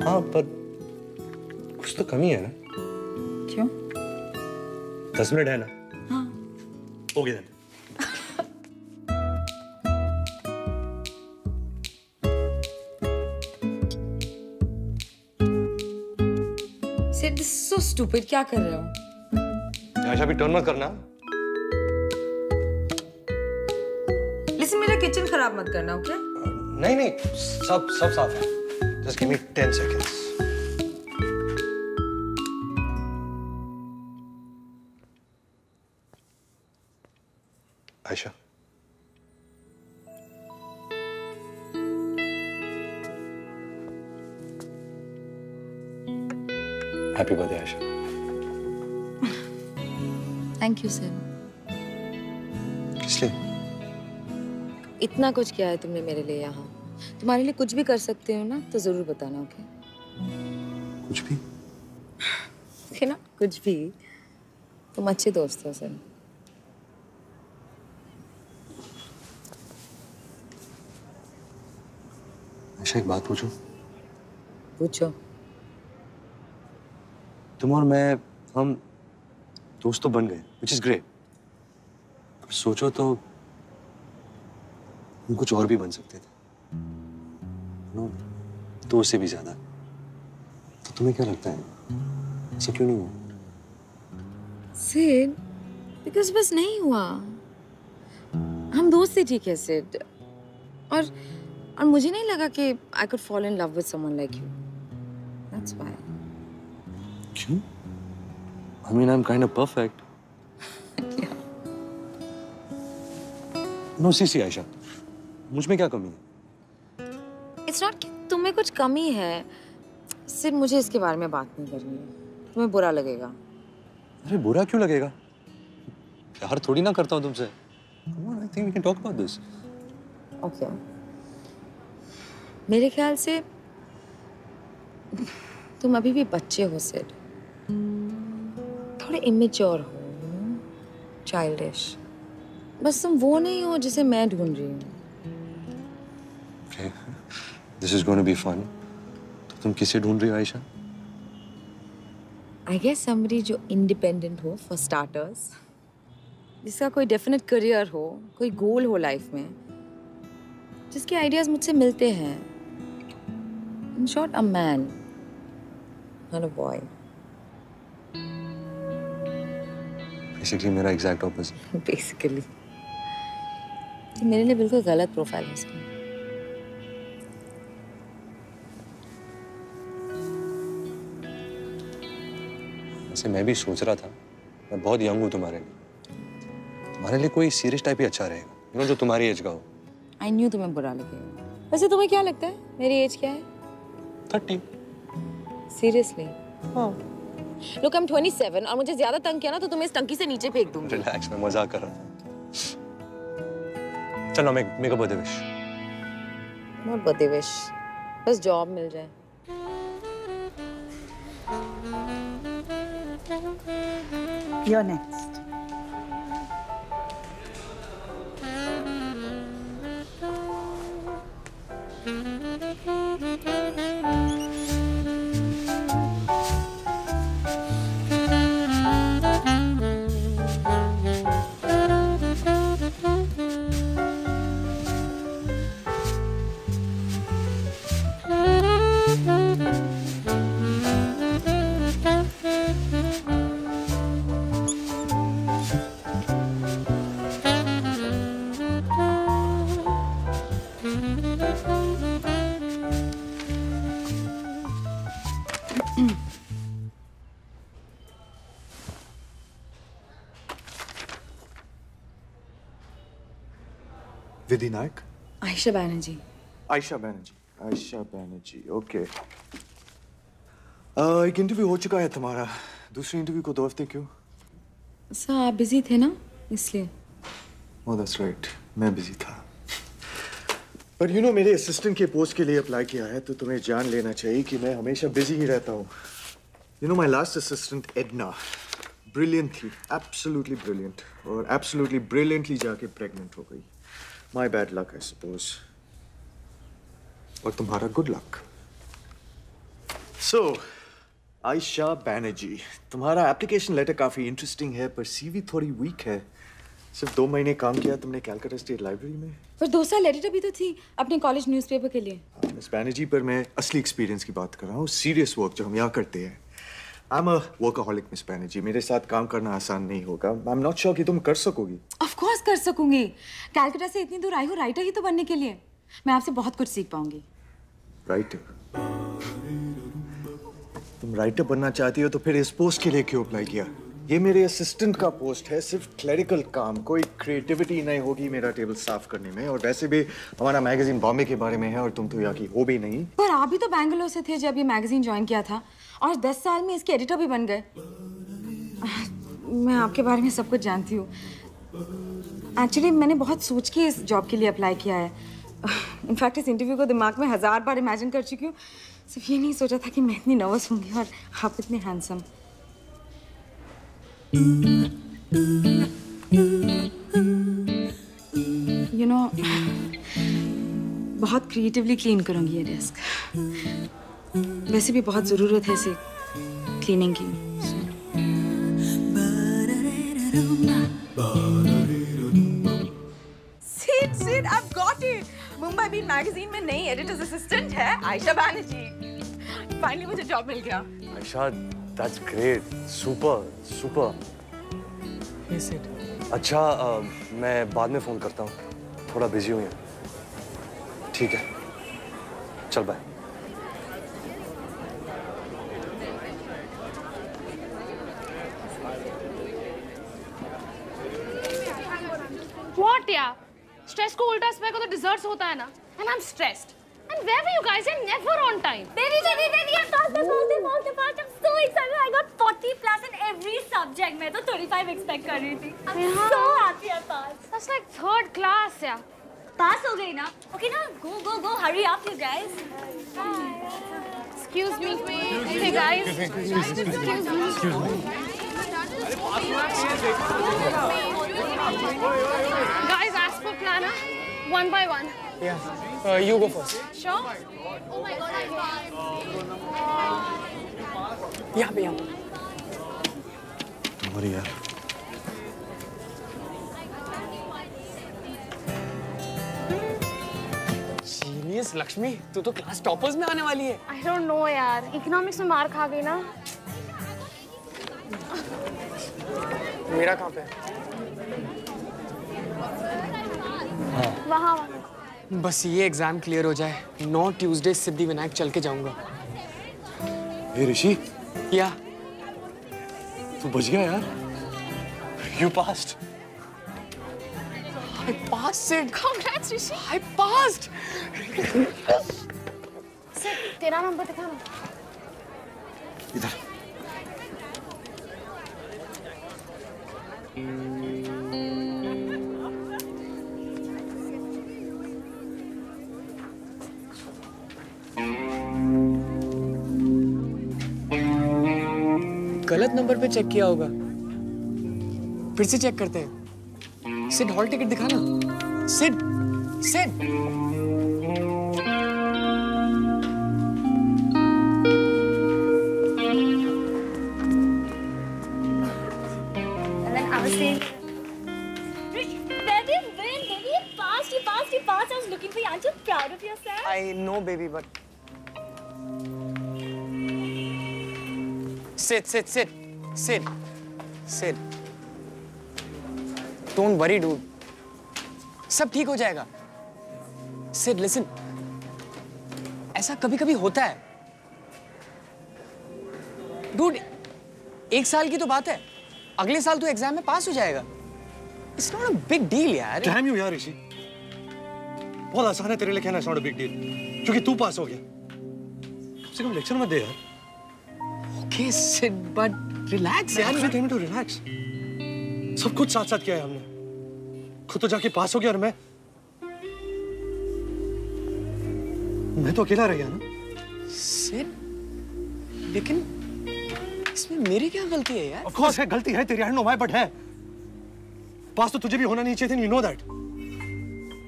हाँ पर कुछ तो कमी है ना। क्यों? दस मिनट है ना? हाँ। ओके देन सो स्टूपिड क्या कर रहे हो? आयशा भी टर्न मत करना। लिसन मेरा किचन खराब मत करना ओके नहीं नहीं सब सब साफ़ है। Just give me 10 seconds Ayesha happy birthday Ayesha thank you Sid इसलिए इतना कुछ किया है तुमने मेरे लिए यहाँ। तुम्हारे लिए कुछ भी कर सकते हो ना तो ज़रूर बताना ओके कुछ भी? ओके ना कुछ भी। तुम अच्छे दोस्त हो सर। आयशा एक बात पूछूँ? पूछो। तुम और मैं हम दोस्त तो बन गए विच इज़ ग्रेट सोचो तो हम कुछ और भी बन सकते थे। नो दोस्त से भी ज़्यादा। तो तुम्हें क्या लगता है? ऐसा क्यों नहीं हुआ? सिड बिकॉज़ बस नहीं हुआ। हम दोस्त थे ठीक है सिड। और और मुझे नहीं लगा कि I could fall in love with someone like you that's why क्यों? I mean, I'm kind of perfect. No, see see Ayesha. मुझमें क्या कमी है? इट्स नॉट कि तुम्हें कुछ कमी है। सिर्फ़ मुझे इसके बारे में बात नहीं करनी है। तुम्हें बुरा लगेगा। अरे बुरा क्यों लगेगा? प्यार थोड़ी ना करता हूँ तुमसे। Come on, I think we can talk about this. Okay मेरे ख्याल से तुम अभी भी बच्चे हो सिड थोड़े इमेच्योर हो चाइल्डिश बस तुम वो नहीं हो जिसे मैं ढूंढ रही हूँ। Okay. This is going to be fun. तो तुम किसे ढूंढ रही हो आयशा? आई गेस समबडी जो इंडिपेंडेंट हो फॉर स्टार्टर्स जिसका कोई डेफिनेट करियर हो कोई गोल हो लाइफ में जिसके आइडियाज़ मुझसे मिलते हैं. In short a man not a boy basically मेरा एग्जैक्ट ऑपोजिट बेसिकली मेरे लिए बिल्कुल गलत प्रोफ़ाइल है इसकी। वैसे मैं भी सोच रहा था मैं बहुत यंग हूँ तुम्हारे लिए। तुम्हारे लिए कोई सीरियस टाइप ही अच्छा रहेगा। यू नो जो तुम्हारी एज का हो। आई न्यू तुम्हें बुरा लगेगा। वैसे तुम्हें क्या लगता है? मेरी एज क्या है? थर्टी सीरियसली हाँ। लुक आई एम 27 और मुझे ज़्यादा तंग किया ना तो तुम्हें इस टंकी से नीचे फेंक दूँगी। रिलैक्स मैं मज़ाक कर रहा था। चलो make make a birthday wish not birthday wish बस जॉब मिल जाए। You're next. Vidhi Nayak? Ayesha Banerjee. Ayesha Banerjee. Ayesha Banerjee okay. एक इंटरव्यू हो चुका है तुम्हारा. दूसरे इंटरव्यू को दो हफ़्ते क्यों? सर आप बिज़ी थे ना इसलिए. Oh, that's right. मैं बिज़ी था. पर यू नो मेरे असिस्टेंट के पोस्ट के लिए अप्लाई किया है तो तुम्हें जान लेना चाहिए कि मैं हमेशा बिज़ी ही रहता हूँ. You know my last assistant Edna brilliant थी एब्सोल्युटली ब्रिलियंट और एब्सोल्युटली ब्रिलियंटली जाके प्रेग्नेंट हो गई। My bad luck I suppose और तुम्हारा good luck so Ayesha Banerjee तुम्हारा एप्लीकेशन लेटर काफ़ी इंटरेस्टिंग है पर सीवी थोड़ी वीक है। सिर्फ़ दो महीने काम किया तुमने कैलकाटा स्टेट लाइब्रेरी में। पर दो साल एडिटर भी तो थी अपने कॉलेज न्यूज़पेपर के लिए। मिस बैनर्जी पर मैं असली एक्सपीरियंस की बात कर रहा हूँ सीरियस वर्क जो हम यहाँ करते हैं। I am a workaholic miss Banerjee मेरे साथ काम करना आसान नहीं होगा। आई एम नॉट श्योर कि तुम कर सकोगी। ऑफ़ कोर्स कर सकूँगी। कैलकाटा से इतनी दूर आई हूँ राइटर ही तो बनने के लिए। मैं आपसे बहुत कुछ सीख पाऊँगी। राइटर तुम राइटर बनना चाहती हो तो फिर इस पोस्ट के लिए क्यों अप्लाई किया? ये मेरे असिस्टेंट का पोस्ट है सिर्फ़ क्लरिकल काम। कोई क्रिएटिविटी नहीं होगी मेरा टेबल साफ़ करने में। और वैसे भी हमारा मैगजीन बॉम्बे के बारे में है और तुम तो यहाँ की हो भी नहीं। पर आप भी तो बैंगलोर से थे जब ये मैगजीन ज्वाइन किया था। और दस साल में इसके एडिटर भी बन गए। मैं आपके बारे में सब कुछ जानती हूँ। एक्चुअली मैंने बहुत सोच के इस जॉब के लिए अप्लाई किया है। इनफैक्ट इस इंटरव्यू को दिमाग में हज़ार बार इमेजिन कर चुकी हूँ। सिर्फ़ ये नहीं सोचा था कि मैं इतनी नर्वस होंगी और आप इतने हैंडसम यू नो बहुत क्रिएटिवली क्लीन करूँगी ये डेस्क वैसे भी बहुत ज़रूरत है इसे क्लीनिंग की। Seat seat I've got it. Mumbai beat magazine में नई एडिटर्स असिस्टेंट है आयशा बैनर्जी। फाइनली मुझे जॉब मिल गया। Ayesha that's great super super अच्छा अ, मैं बाद में फ़ोन करता हूँ। थोड़ा बिज़ी हूँ यहाँ। ठीक है। चल बाय What यार? स्ट्रेस को उल्टा स्पेक को तो डिजर्ट्स होता है ना and I am stressed and where were you guys and never on time Baby, baby, baby, I'm fast, I'm fast, I'm fast, I'm fast. I'm so excited. I got 40 plus in every subject. मैं तो 35 expect कर रही थी. I'm so happy I passed. That's like third class यार. पास हो गई ना? Okay ना? Go, go, go. Hurry up, you guys. Excuse me. Hey guys. Excuse me. Guys, as per plan, one by one. Yeah. Uh, you go first. Sure? Oh my god, I यहाँ पे यहाँ और यार genius Lakshmi तू तो class toppers में आने वाली है I don't know यार. Economics में मार खा गई ना. मेरा कहाँ पे वहाँ। बस ये एग्ज़ाम क्लियर हो जाए। नौ ट्यूसडे सिद्धि विनायक चल के जाऊँगा। हे ऋषि। या। तू बच गया यार। You passed I passed it. Congrats, Rishi. I passed. Sir, तेरा नंबर दिखाना. इधर। गलत नंबर पे चेक किया होगा। फिर से चेक करते हैं। सिड हॉल टिकट दिखाना। Sid Sid. I know baby but sit sit sit. Sit. Sit. Don't worry dude. सब ठीक हो जाएगा। सिड लिसन ऐसा कभी कभी होता है। डूड एक साल की तो बात है। अगले साल तो एग्ज़ाम में पास हो जाएगा। It's not a big deal यार। डैम यू यार ऋषि। बहुत आसान है तेरे लिए कहना नॉट बिग डील क्योंकि तू पास हो गया। कम से कम लेक्चर मत दे यार। ओके सिड बट रिलैक्स यार। टाइम टू रिलैक्स सब कुछ साथ साथ किया है हमने। खुद तो जाके पास हो गया और मैं मैं तो अकेला रह गया ना। सिड लेकिन इसमें मेरी क्या गलती है यार? ऑफ़ कोर्स है गलती है तेरी आई नो माय बट है। पास तो तुझे भी होना नहीं चाहिए था यू नो दैट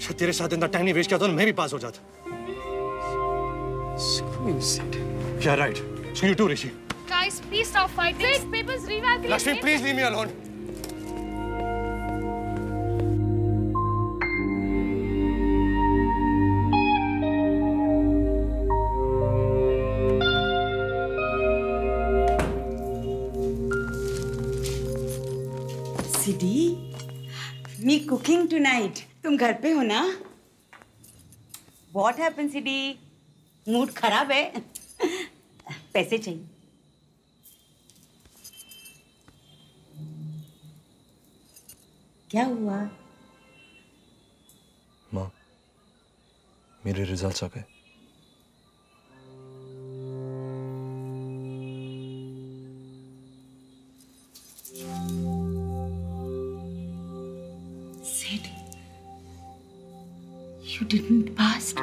शायद तेरे साथ इतना टाइम नहीं वेस्ट किया तो मैं भी पास हो जाता। क्या right so you too Rishi guys please stop fighting papers रीवैग्री Lakshmi please leave me alone CD me cooking tonight तुम घर पे हो ना? वॉट हैपन मूड खराब है। पैसे चाहिए। क्या हुआ? मेरे रिजल्ट्स आ गए। You didn't pass.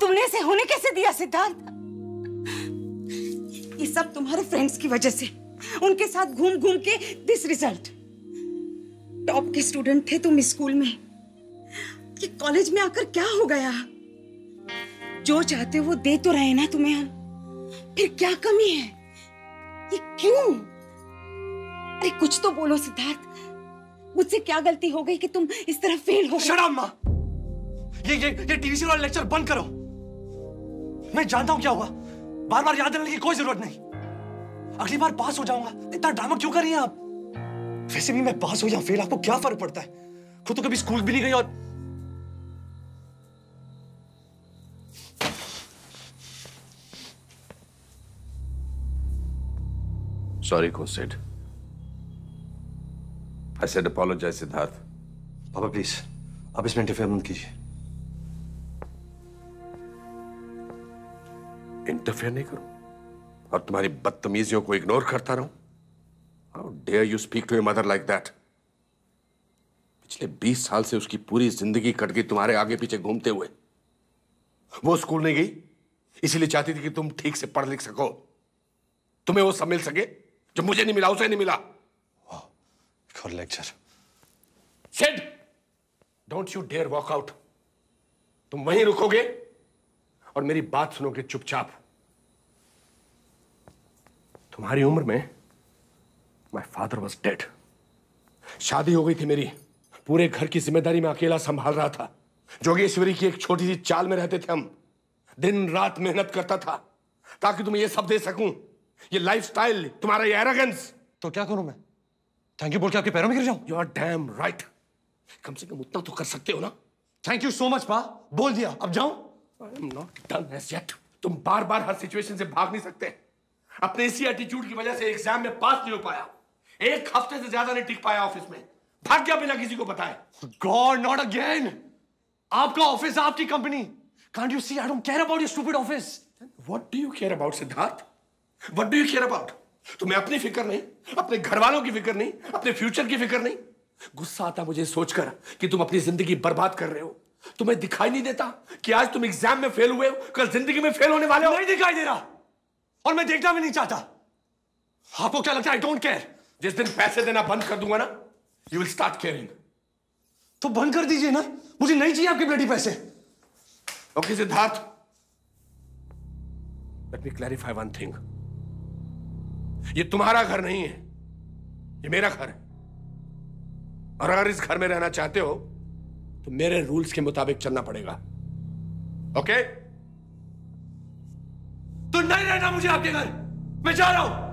तुमने ऐसे होने कैसे दिया, सिद्धार्थ? ये सब तुम्हारे फ्रेंड्स की वजह से। उनके साथ घूम घूम के दिस रिज़ल्ट टॉप के स्टूडेंट थे तुम स्कूल में। ये कॉलेज में आकर क्या हो गया? जो चाहते वो दे तो रहे ना तुम्हें हम। फिर क्या कमी है? ये क्यों? अरे कुछ तो बोलो, सिद्धार्थ। मुझसे क्या गलती हो गई कि तुम इस तरह फेल हो अप माँ। ये ये ये टीवी वाला लेक्चर बंद करो। मैं जानता हूँ क्या हुआ। बार बार याद दिलाने की कोई ज़रूरत नहीं। अगली बार पास हो जाऊँगा। इतना ड्रामा क्यों कर रही हैं आप? वैसे भी मैं पास हो या फेल आपको क्या फ़र्क पड़ता है? खुद तो कभी स्कूल भी नहीं गई और Sorry, Kosid. I said apologize, Siddharth. पापा प्लीज़ आप इसमें इंटरफेयर मत कीजिए। इंटरफेयर नहीं करूँ। और तुम्हारी बदतमीजियों को इग्नोर करता रहूँ। How dare you speak to a mother like that पिछले 20 साल से उसकी पूरी ज़िंदगी कट गई तुम्हारे आगे पीछे घूमते हुए। वो स्कूल नहीं गई इसीलिए चाहती थी कि तुम ठीक से पढ़ लिख सको। तुम्हें वो सब मिल सके जो मुझे नहीं मिला उसे नहीं मिला। और lecture said don't you dare walk out तुम वहीं रुकोगे और मेरी बात सुनोगे चुपचाप। तुम्हारी उम्र में माय फादर वॉज़ डेड शादी हो गई थी मेरी। पूरे घर की ज़िम्मेदारी में अकेला संभाल रहा था। जोगेश्वरी की एक छोटी सी चाल में रहते थे हम। दिन रात मेहनत करता था। ताकि तुम्हें ये सब दे सकूँ। ये लाइफस्टाइल तुम्हारा ये एरोगेंस तो क्या करूँ मैं? थैंक यू बोल के आपके पैरों में गिर जाऊँ। यू आर डैम राइट कम से कम उतना तो कर सकते हो ना? थैंक यू सो मच पा बोल दिया। अब जाऊँ? I am not done as yet तुम बार बार हर सिचुएशन से भाग नहीं सकते। अपने इसी एटीट्यूड की वजह से एग्ज़ाम में पास नहीं हो पाया। एक हफ़्ते से ज़्यादा नहीं टिक पाया ऑफ़िस में। भाग गया बिना किसी को बताए। गॉड नॉट अगेन आपका ऑफ़िस आपकी company can't you see I don't care about your stupid office what do you care about Siddharth what do you care about तुम्हें अपनी फ़िक्र नहीं अपने घर वालों की फ़िक्र नहीं अपने फ्यूचर की फ़िक्र नहीं। गुस्सा आता मुझे सोचकर कि तुम अपनी ज़िंदगी बर्बाद कर रहे हो। तुम्हें दिखाई नहीं देता कि आज तुम एग्ज़ाम में फेल हुए हो कल ज़िंदगी में फेल होने वाले हो। नहीं दिखाई दे रहा। और मैं देखना भी नहीं चाहता। आपको क्या लगता है आई डोंट केयर जिस दिन पैसे देना बंद कर दूँगा ना यू विल स्टार्ट केयरिंग तो बंद कर दीजिए ना। मुझे नहीं चाहिए आपके ब्लडी पैसे। Okay Siddharth. Let me clarify one thing ये तुम्हारा घर नहीं है। ये मेरा घर है। और अगर इस घर में रहना चाहते हो तो मेरे रूल्स के मुताबिक चलना पड़ेगा। ओके? तो नहीं रहना मुझे आपके घर। मैं जा रहा हूँ।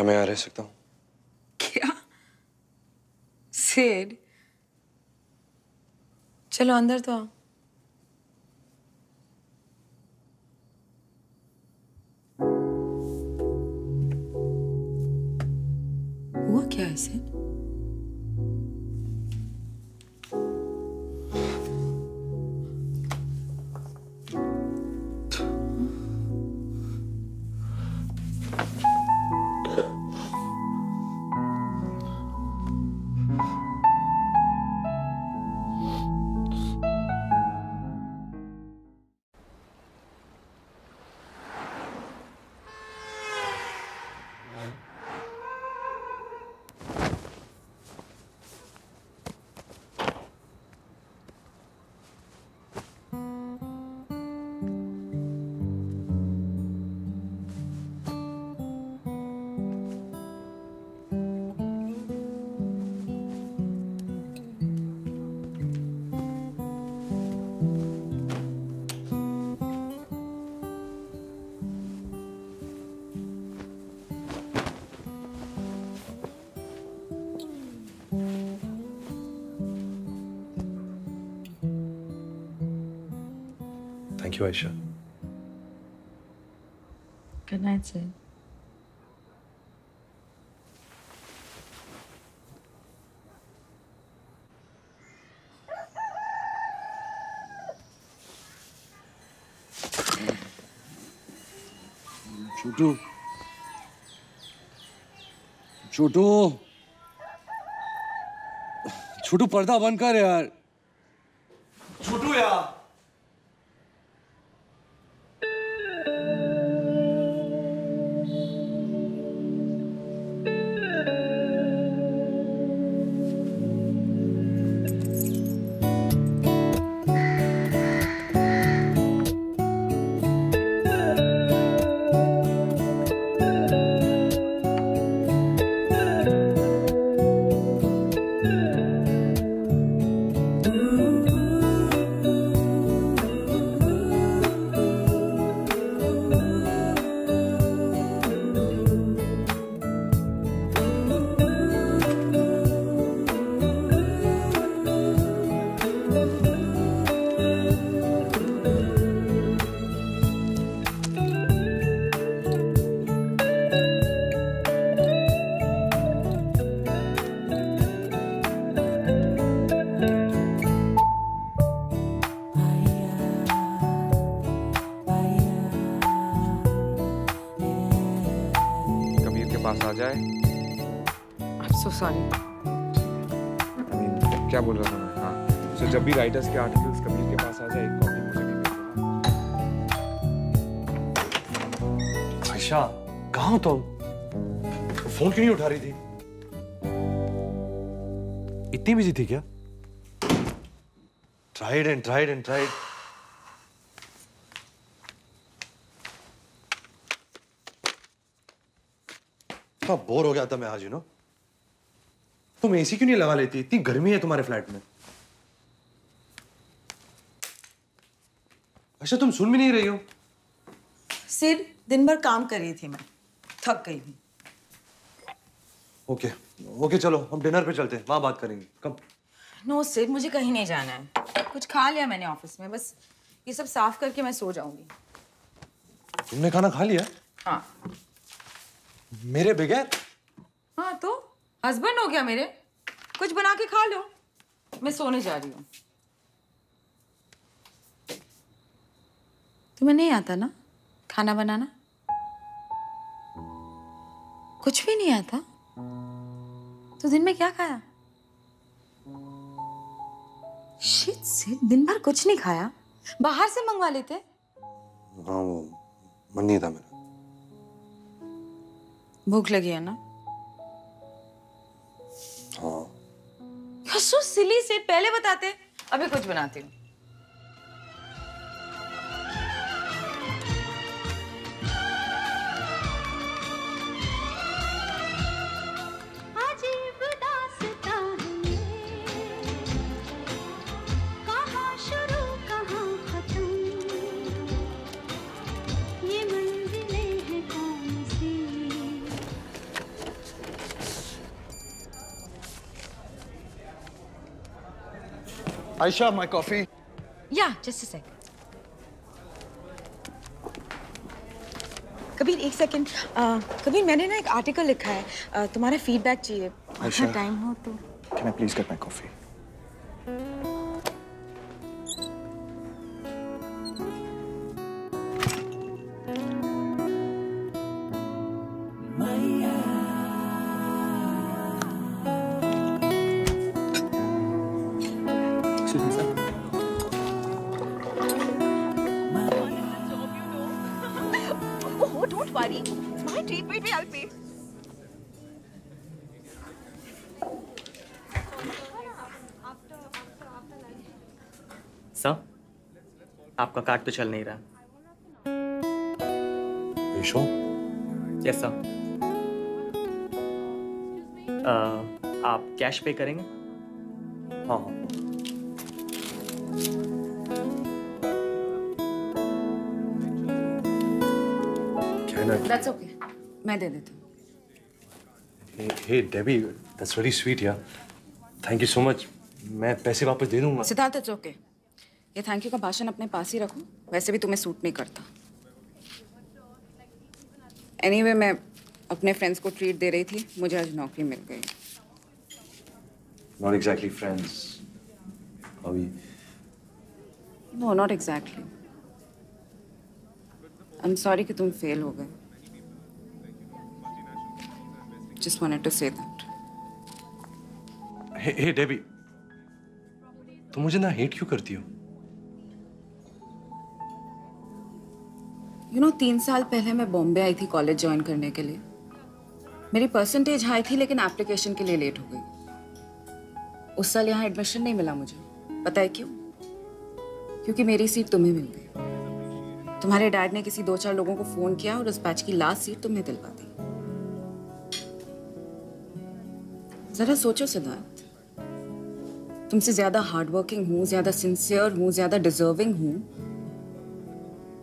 क्या मैं यहाँ रह सकता हूँ? क्या? सेड? चलो, अंदर तो आओ। हुआ क्या है, Sid? You Ayesha good night sir Chhotu. Chhotu. Chhotu पर्दा बंद कर यार। छोटू यार। बिज़ी थी क्या? Tried and tried and tried इतना बोर हो गया था मैं आज यू नो तुम एसी क्यों नहीं लगा लेती? इतनी गर्मी है तुम्हारे फ्लैट में। अच्छा तुम सुन भी नहीं रही हो। सिर दिन भर काम कर रही थी मैं। थक गई हूँ ओके ओके चलो हम डिनर पे चलते हैं। वहाँ बात करेंगे। कब नो सिर मुझे कहीं नहीं जाना है। कुछ खा लिया मैंने ऑफ़िस में बस ये सब साफ़ करके मैं सो जाऊँगी। तुमने खाना खा लिया? हाँ। मेरे बगैर? हाँ तो हस्बैंड हो गया मेरे। कुछ बना के खा लो। मैं सोने जा रही हूँ। तुम्हें नहीं आता ना खाना बनाना? कुछ भी नहीं आता। तो दिन में क्या खाया? शिट से दिन भर कुछ नहीं खाया। बाहर से मंगवा लेते। हाँ वो मन नहीं था मेरा। भूख लगी है ना? हाँ। So silly से पहले बताते। अभी कुछ बनाती हूँ। Aisha, my coffee. Yeah, just a sec. Kabir एक सेकंड कबीर मैंने ना एक आर्टिकल लिखा है तुम्हारा फीडबैक चाहिए टाइम हो तो Can I please get my coffee? Card तो चल नहीं रहा। यस सर आप कैश पे करेंगे? हाँ। हाँ? दैट्स ओके मैं दे देती हूँ। Hey, hey, Debbie, that's very sweet, yeah. Thank you so much. मैं पैसे वापस दे दूँगा। सिद्धार्थ इट्स ओके ये थैंक यू का भाषण अपने पास ही रखो? वैसे भी तुम्हें सूट नहीं करता। एनीवे anyway, मैं अपने फ्रेंड्स को ट्रीट दे रही थी। मुझे आज नौकरी मिल गई। Exactly friends. Are no not exactly I am sorry कि तुम फेल हो गए। Just wanted to say that hey hey Debbie तुम मुझे ना हेट क्यों करती हो? यू नो तीन साल पहले मैं बॉम्बे आई थी कॉलेज ज्वाइन करने के लिए। मेरी परसेंटेज हाई थी, लेकिन एप्लीकेशन के लिए लेट हो गई। उस साल यहाँ एडमिशन नहीं मिला मुझे। पता है क्यों? क्योंकि मेरी सीट तुम्हें मिल गई। तुम्हारे डैड ने किसी दो चार लोगों को फ़ोन किया और उस बैच की लास्ट सीट तुम्हें दिलवा दी। जरा सोचो सिद्धार्थ। तुमसे ज़्यादा हार्डवर्किंग हूँ, ज़्यादा सिंसियर हूँ, ज़्यादा डिजर्विंग हूँ।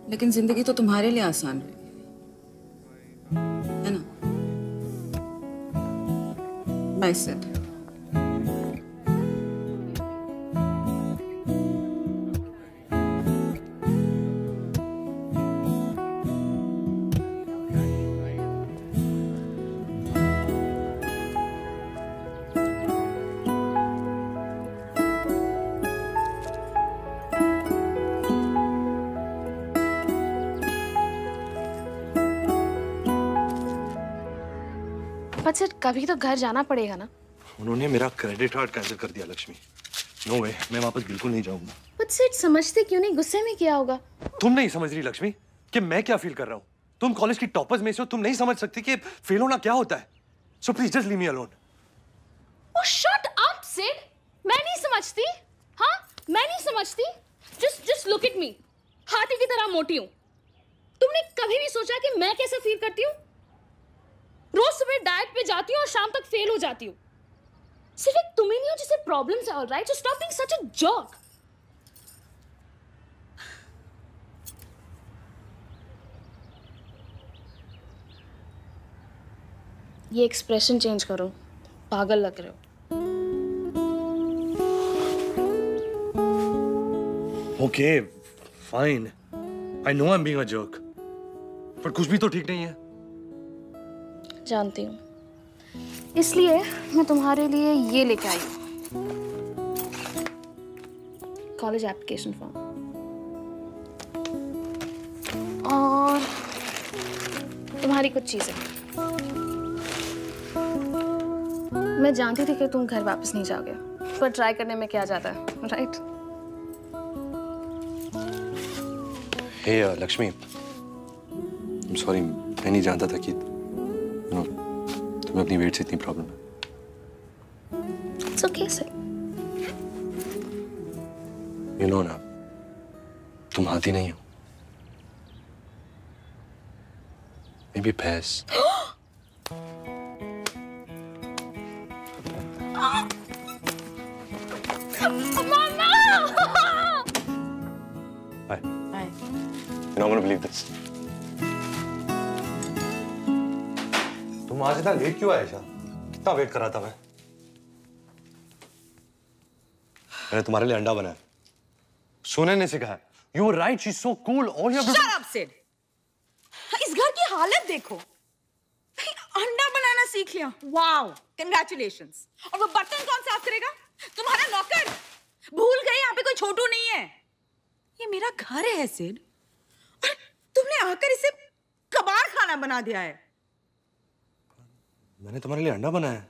लेकिन ज़िंदगी तो तुम्हारे लिए आसान है। ना? बाय सेड सर कभी तो घर जाना पड़ेगा ना। उन्होंने मेरा क्रेडिट कार्ड कैंसिल कर दिया लक्ष्मी। नो वे मैं वापस बिल्कुल नहीं जाऊँगा। बट सर समझते क्यों नहीं? गुस्से में क्या होगा? तुम नहीं समझ रही लक्ष्मी कि मैं क्या फील कर रहा हूँ। तुम कॉलेज की टॉपर्स में से हो तुम नहीं समझ सकती कि फेल होना क्या होता है। So please just leave me alone Oh, shut up, Sid! मैं नहीं समझती। हाँ मैं नहीं समझती। Just just look at me हाथी की तरह मोटी हूँ। तुमने कभी भी सोचा कि मैं कैसे फील करती हूँ? रोज सुबह डाइट पे जाती हूँ और शाम तक फेल हो जाती हूँ। सिर्फ़ एक तुम ही नहीं हो जिसे प्रॉब्लम्स है alright so stop being such a jock ये एक्सप्रेशन चेंज करो। पागल लग रहे हो। Okay fine I know I am being a jerk पर कुछ भी तो ठीक नहीं है। जानती हूँ। इसलिए मैं तुम्हारे लिए ये लेके आई। हूँ कॉलेज एप्लीकेशन फॉर्म। और तुम्हारी कुछ चीज़ें। मैं जानती थी कि तुम घर वापस नहीं जाओगे पर ट्राई करने में क्या जाता है राइट हे लक्ष्मी सॉरी मैं नहीं जानता था कि तुम्हें अपनी वेट से इतनी प्रॉब्लम है it's okay sir you know ना तुम हाथी नहीं हो मे बी भैंस Hi. Hi. You're not gonna believe this. तुम आज इतना लेट क्यों आए शा? कितना वेट कर रहा था मैं मैंने तुम्हारे लिए अंडा बनाया सोने ने सिखाया you right she so cool all you Shut up, Sid. इस घर की हालत देखो अंडा बनाना सीख लिया वाओ कंग्रेचुलेशन और वो बर्तन कौन साफ़ करेगा तुम्हारा नौकर भूल गए यहाँ पे कोई छोटू नहीं है ये मेरा घर है सिड और तुमने आकर इसे कबाड़ खाना बना दिया है मैंने तुम्हारे लिए अंडा बनाया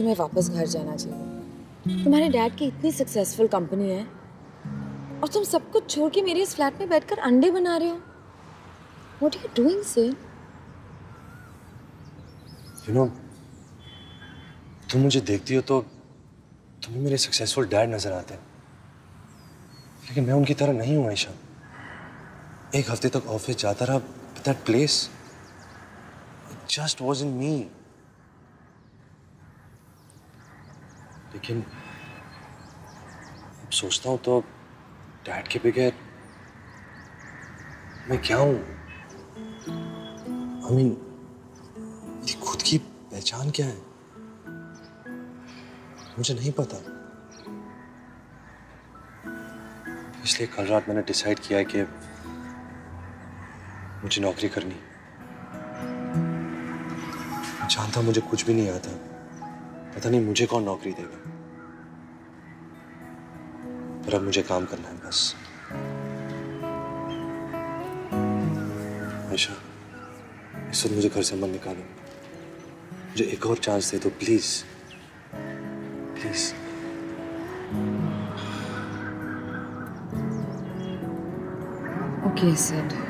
तुम्हें वापस घर जाना चाहिए। तुम्हारे डैड की इतनी सक्सेसफुल कंपनी है और तुम सब कुछ छोड़ के मेरे इस फ्लैट में बैठकर अंडे बना रहे हो। Are you doing Sid you know तुम मुझे देखती हो तो तुम्हें मेरे सक्सेसफुल डैड नज़र आते हैं। लेकिन मैं उनकी तरह नहीं हूँ, आयशा। एक हफ़्ते तक ऑफ़िस जाता रहा that place just was in me लेकिन सोचता हूँ तो डैड के बगैर मैं क्या हूँ? आई मीन मेरी खुद की पहचान क्या है? मुझे नहीं पता। इसलिए कल रात मैंने डिसाइड किया कि मुझे नौकरी करनी। जानता मुझे कुछ भी नहीं आता। पता नहीं मुझे कौन नौकरी देगा। पर अब मुझे काम करना है, बस। आयशा, इस वक्त मुझे घर से मत निकालो। मुझे एक और चांस दे दो, please. Please. Okay Sid Ayesha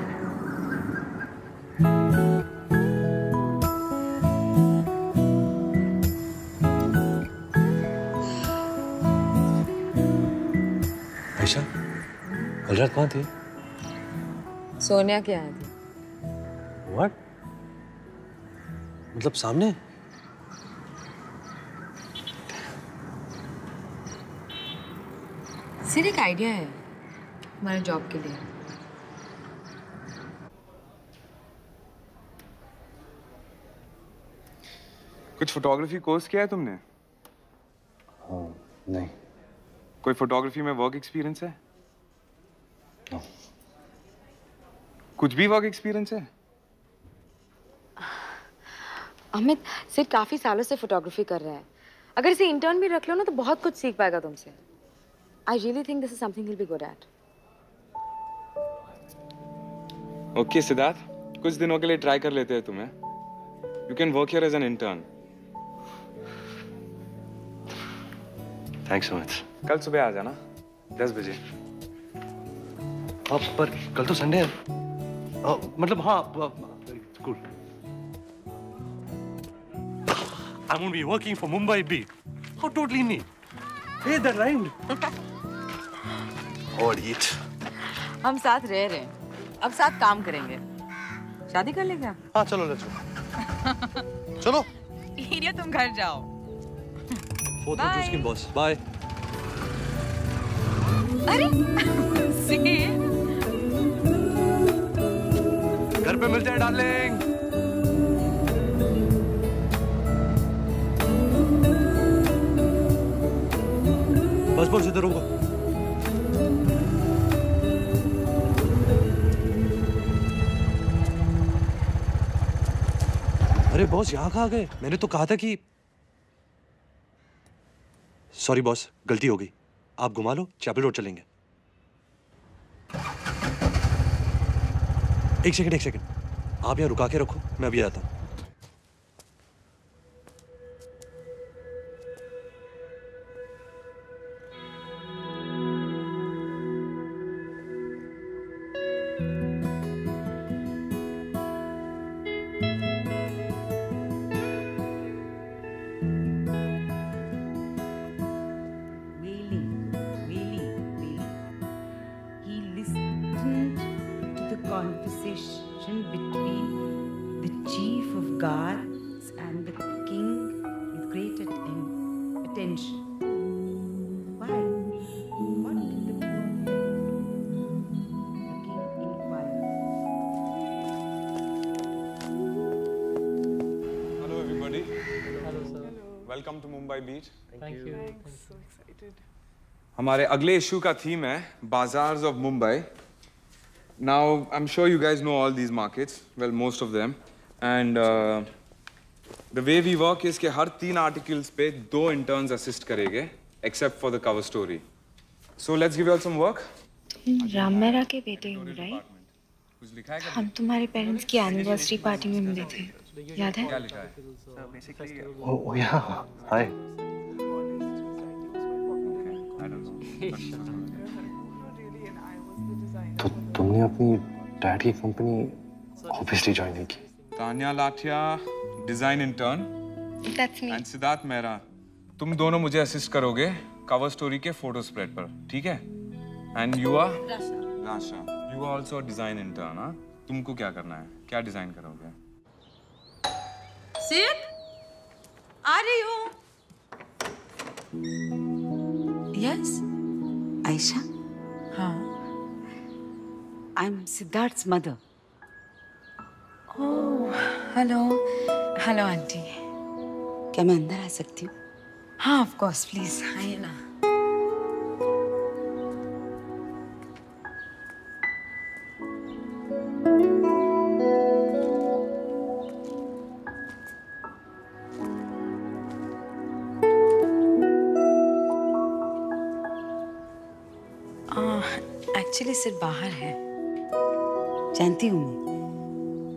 कल कहाँ थी? सोनिया के आए थे। व्हाट मतलब सामने? सिर्फ़ एक आइडिया है हमारे जॉब के लिए। कुछ फोटोग्राफी कोर्स किया है तुमने? हाँ नहीं। कोई फोटोग्राफी में वर्क एक्सपीरियंस है? कुछ भी वर्क एक्सपीरियंस है? अमित सिर्फ़ काफ़ी सालों से फोटोग्राफी कर रहा है। अगर इसे इंटर्न भी रख लो ना तो बहुत कुछ सीख पाएगा तुमसे। I really think this is something will be good at okay Siddharth कुछ दिनों के लिए ट्राई कर लेते हैं तुम्हें। You can work here as an intern thanks so much कल सुबह आ जाना। दस बजे। अब पर कल तो संडे है। अ, मतलब हाँ cool I won't be working for Mumbai Beat. How totally neat. Hey, that rhymed. और eat. हम साथ रह रहे हैं। अब साथ काम करेंगे। शादी कर ले क्या हाँ चलो लेट्स गो चलो. इडियट तुम घर जाओ। फोर्थ में चूज़ बॉस बाय अरे पे मिलते हैं डार्लिंग बस बस इधर रुको अरे बॉस, यहाँ कहाँ गए? मैंने तो कहा था कि सॉरी बॉस, गलती हो गई। आप घुमा लो, चैपल रोड चलेंगे। एक सेकंड एक सेकंड। आप यहाँ रुका के रखो मैं अभी आता हूँ। Thank you. So excited. हमारे अगले इशू का थीम है bazaars of Mumbai now I am sure you guys know all these markets well most of them and the way we work is के हर तीन आर्टिकल्स पे दो इंटर्न्स असिस्ट करेंगे except for the cover story so let's give you all some work Ram Mehra के बेटे हो right हम तुम्हारे पेरेंट्स की एनिवर्सरी पार्टी में मिले थे। याद है? क्या लिखा है? ओ ओ या हाय तो तुमने अपनी डैड की कंपनी ऑब्वियसली ज्वाइन नहीं की। Tanya Lathia design intern That's me. And Siddharth Mehra तुम दोनों मुझे असिस्ट करोगे कवर स्टोरी के फ़ोटो स्प्रेड पर ठीक है? And you are Rasha you are also design intern हाँ? तुमको क्या करना है? क्या डिज़ाइन करोगे? सिड आ रही हूँ यस आयशा हाँ I am Siddharth mother hello hello aunty क्या मैं अंदर आ सकती हूँ हाँ ऑफकोर्स प्लीज़ आइए ना बाहर है। जानती हूँ।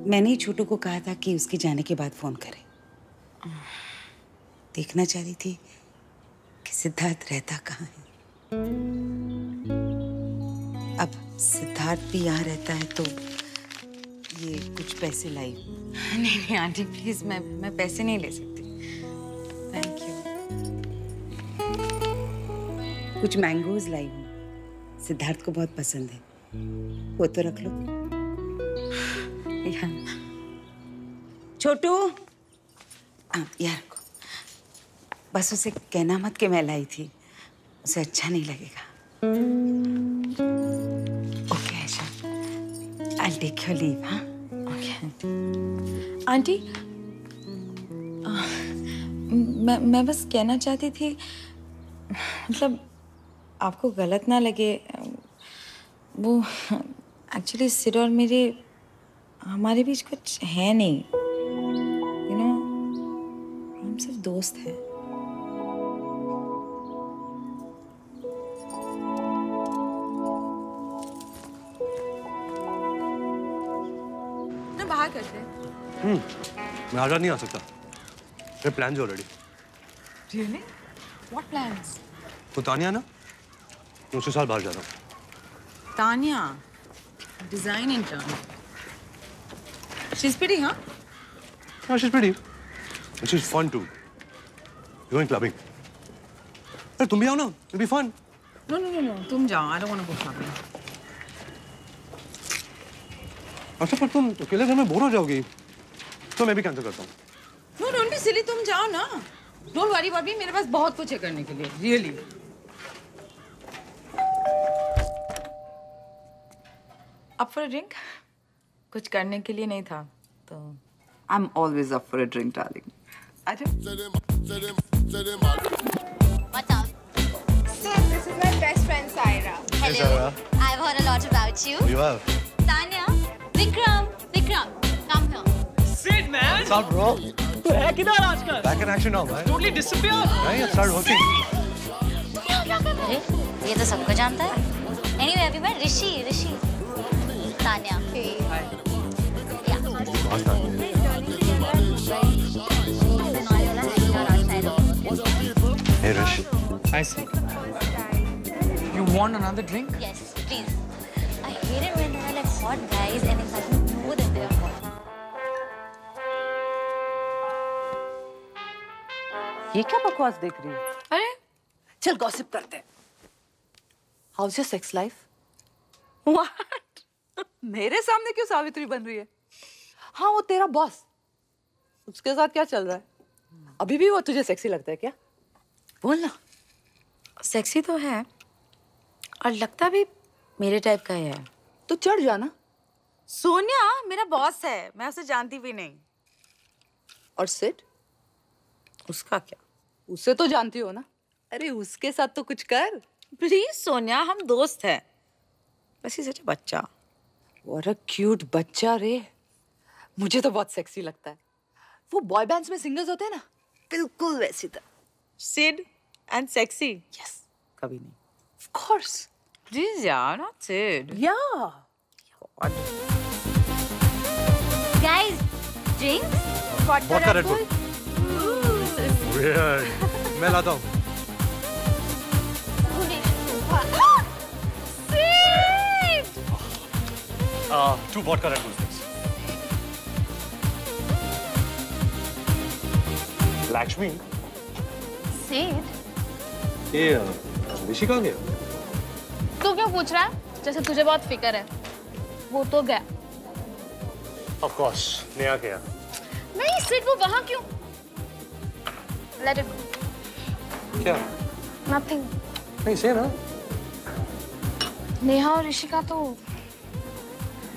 मैंने ही छोटू को कहा था कि उसके जाने के बाद फ़ोन करे। देखना चाह रही थी कि सिद्धार्थ रहता कहाँ है। अब सिद्धार्थ भी यहाँ रहता है तो ये कुछ पैसे लाई नहीं नहीं आंटी प्लीज़ मैं मैं पैसे नहीं ले सकती। थैंक यू कुछ मैंगोज लाई हूँ। सिद्धार्थ को बहुत पसंद है। वो तो रख लो। छोटू। हाँ यहाँ रखो। बस उसे कहना मत कि मैं लाई थी। उसे अच्छा नहीं लगेगा। Okay Ayesha. I take your leave हाँ? Okay aunty. मैं मैं बस कहना चाहती थी मतलब आपको गलत ना लगे वो एक्चुअली सिर और मेरे हमारे बीच कुछ है नहीं। यू नो हम सिर्फ़ दोस्त हैं। बाहर करते हैं? हम्म मैं आज़ाद नहीं आ सकता। मेरे plan already really what plans तो तानिया ना? मैं उसी साल बाहर जा रहा हूँ। Tania design intern she's pretty हाँ Yeah, she's pretty. And she's fun too. You're going clubbing. अरे तुम भी आओ ना it'll be fun. No no no no तुम जाओ I don't want to go shopping अच्छा पर तुम अकेले घर में बोर हो जाओगी। तो मैं भी कैंसिल करता हूँ। नो डोंट बी सिली तुम जाओ ना। डोंट वरी बॉबी मेरे पास बहुत कुछ है करने के लिए. Really up for a drink कुछ करने के लिए नहीं था तो I am always up for a drink darling ये तो सबको जानता है। एनी अभी मैं ऋषि ऋषि। Tanya Hey, Rish. I see. You want another drink? Yes, please. I hate it when there are like hot guys and it's like more than they're hot. ये क्या बकवास देख रही है अरे चल गॉसिप करते हैं how's your sex life what मेरे सामने क्यों सावित्री बन रही है? हाँ वो तेरा बॉस उसके साथ क्या चल रहा है? अभी भी वो तुझे सेक्सी लगता है क्या? बोल ना। सेक्सी तो है और लगता भी मेरे टाइप का ही है। तो चढ़ जाना सोनिया मेरा बॉस है मैं उसे जानती भी नहीं। और सिड उसका क्या? उसे तो जानती हो ना। अरे उसके साथ तो कुछ कर। प्लीज़ सोनिया हम दोस्त हैं। बस ही सच बच्चा। और अ क्यूट बच्चा रे। मुझे तो बहुत सेक्सी लगता है। वो बॉय बैंड्स में सिंगर्स होते हैं ना? बिल्कुल वैसी तरह। सिड एंड सेक्सी यस कभी नहीं। ऑफ़ कोर्स प्लीज़ यार नॉट सिड या Guys, drinks? Vodka Red Bull weird मैं लाता हूँ। Uh, two vodka Red Bulls, please. Lakshmi, सेठ ये ऋषि कहाँ गया? तू क्यों पूछ रहा है? जैसे तुझे बहुत फ़िक्र है। वो तो गया। Of course, नेहा गया। नहीं सेठ वो वहाँ क्यों? लेट इट क्या? नथिंग नहीं से ना। नेहा और ऋषिका तो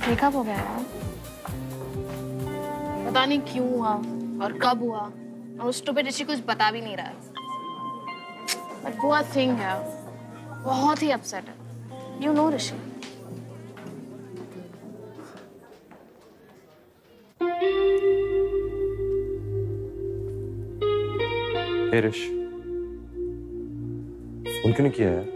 ब्रेकअप हो गया। यार पता नहीं क्यों हुआ और कब हुआ। और उस स्टूपिड ऋषि कुछ बता भी नहीं रहा। है बट वो थिंग है। बहुत ही अपसेट है। You know Rishi hey Rish phone नहीं किया यार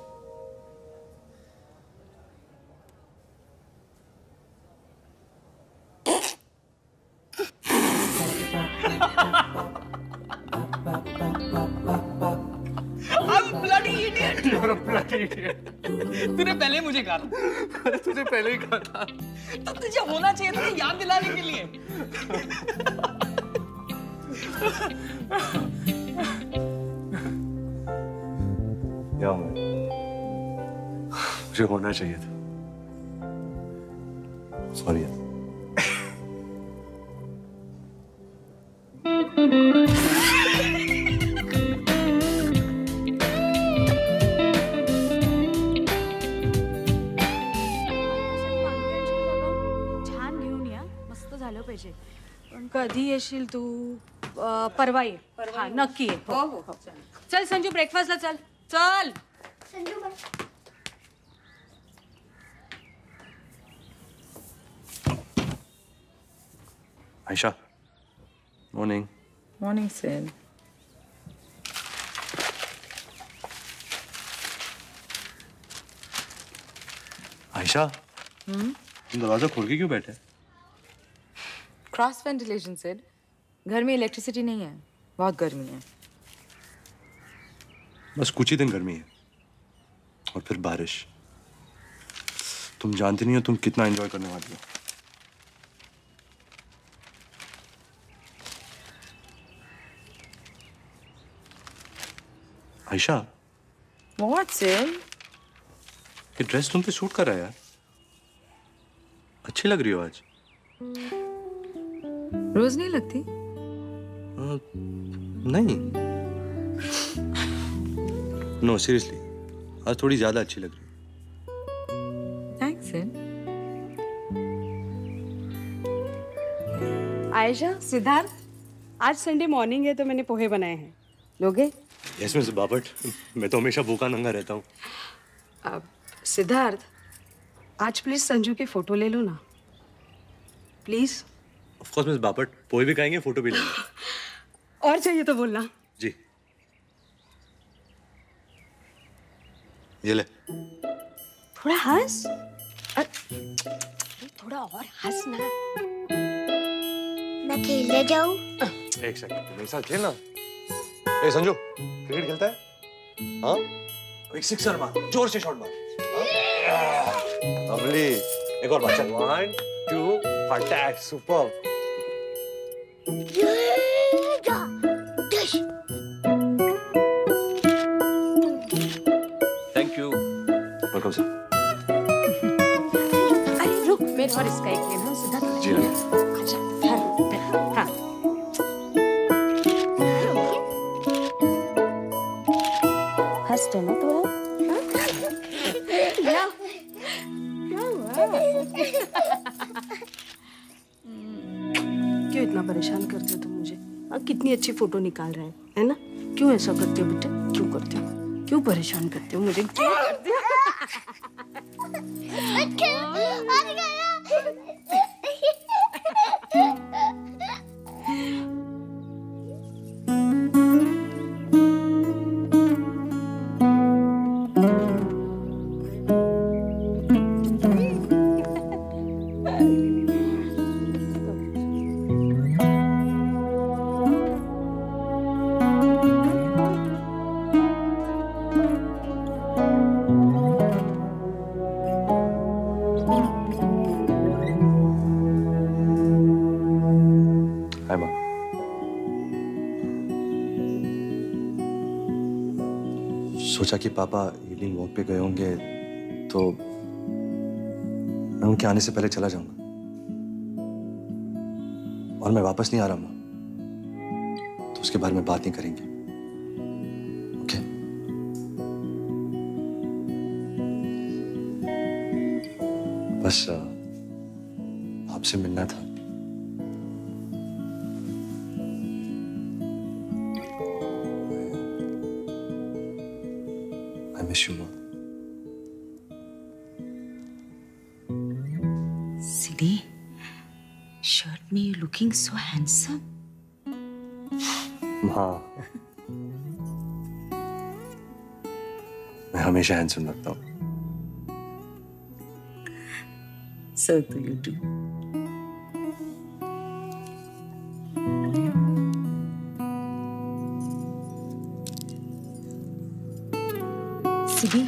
कहा था। अरे तुझे पहले ही कहा था। तो तुझे होना चाहिए था याद दिलाने के लिए। क्या मैं मुझे होना चाहिए था। सॉरी कधी येशील तू? अं, परवा ये. हा नक्की ये. हो हो चल संजू ब्रेकफास्टला चल. चल. आयशा मॉर्निंग मॉर्निंग सेन आयशा? तुम दरवाज़ा खोल के क्यों बैठे? क्रॉस वेंटिलेशन सेड। घर में इलेक्ट्रिसिटी नहीं है। बहुत गर्मी है। बस कुछ ही दिन गर्मी है। और फिर बारिश। तुम जानती नहीं हो तुम कितना एंजॉय करने वाली हो। आयशा। व्हाट सेन ये ड्रेस तुम पे सूट कर रहा है यार। अच्छी लग रही हो आज। रोज नहीं लगती? नहीं। नो सीरियसली आज थोड़ी ज़्यादा अच्छी लग रही थैंक्स आयशा सिद्धार्थ आज संडे मॉर्निंग है तो मैंने पोहे बनाए हैं। लोगे? यस मिस बाबट मैं तो हमेशा भूखा नंगा रहता हूँ। अब सिद्धार्थ आज प्लीज़ संजू की फ़ोटो ले लो ना। प्लीज़ ऑफ़ कोर्स मिस बाबट पोहे भी खाएँगे फ़ोटो भी लेंगे। और चाहिए तो बोलना। जी। ये ले। थोड़ा हंस। थोड़ा और हंस ना। मैं खेलने जाऊँ। एक सेकंड मेरे साथ खेलना। ए संजू क्रिकेट खेलता है? हाँ? एक सिक्सर मार ज़ोर से शॉट मार। अमली एक और बार चल। One two attack super thank you welcome sir अरे रुक मेरे और इसका एक लेना सिद्धार्थ जी कितनी अच्छी फ़ोटो निकाल रहे हैं, है ना? क्यों ऐसा करते हो बेटा? क्यों करते हो? क्यों परेशान करते हो मुझे? क्यों करते कि पापा इवनिंग वॉक पे गए होंगे तो मैं उनके आने से पहले चला जाऊँगा। और मैं वापस नहीं आ रहा माँ। तो उसके बारे में बात नहीं करेंगे। ओके बस आपसे मिलना था। यू लुकिंग सो हैंडसम माँ मैं हमेशा हैंडसम लगता हूँ सो डू यू डू सिडी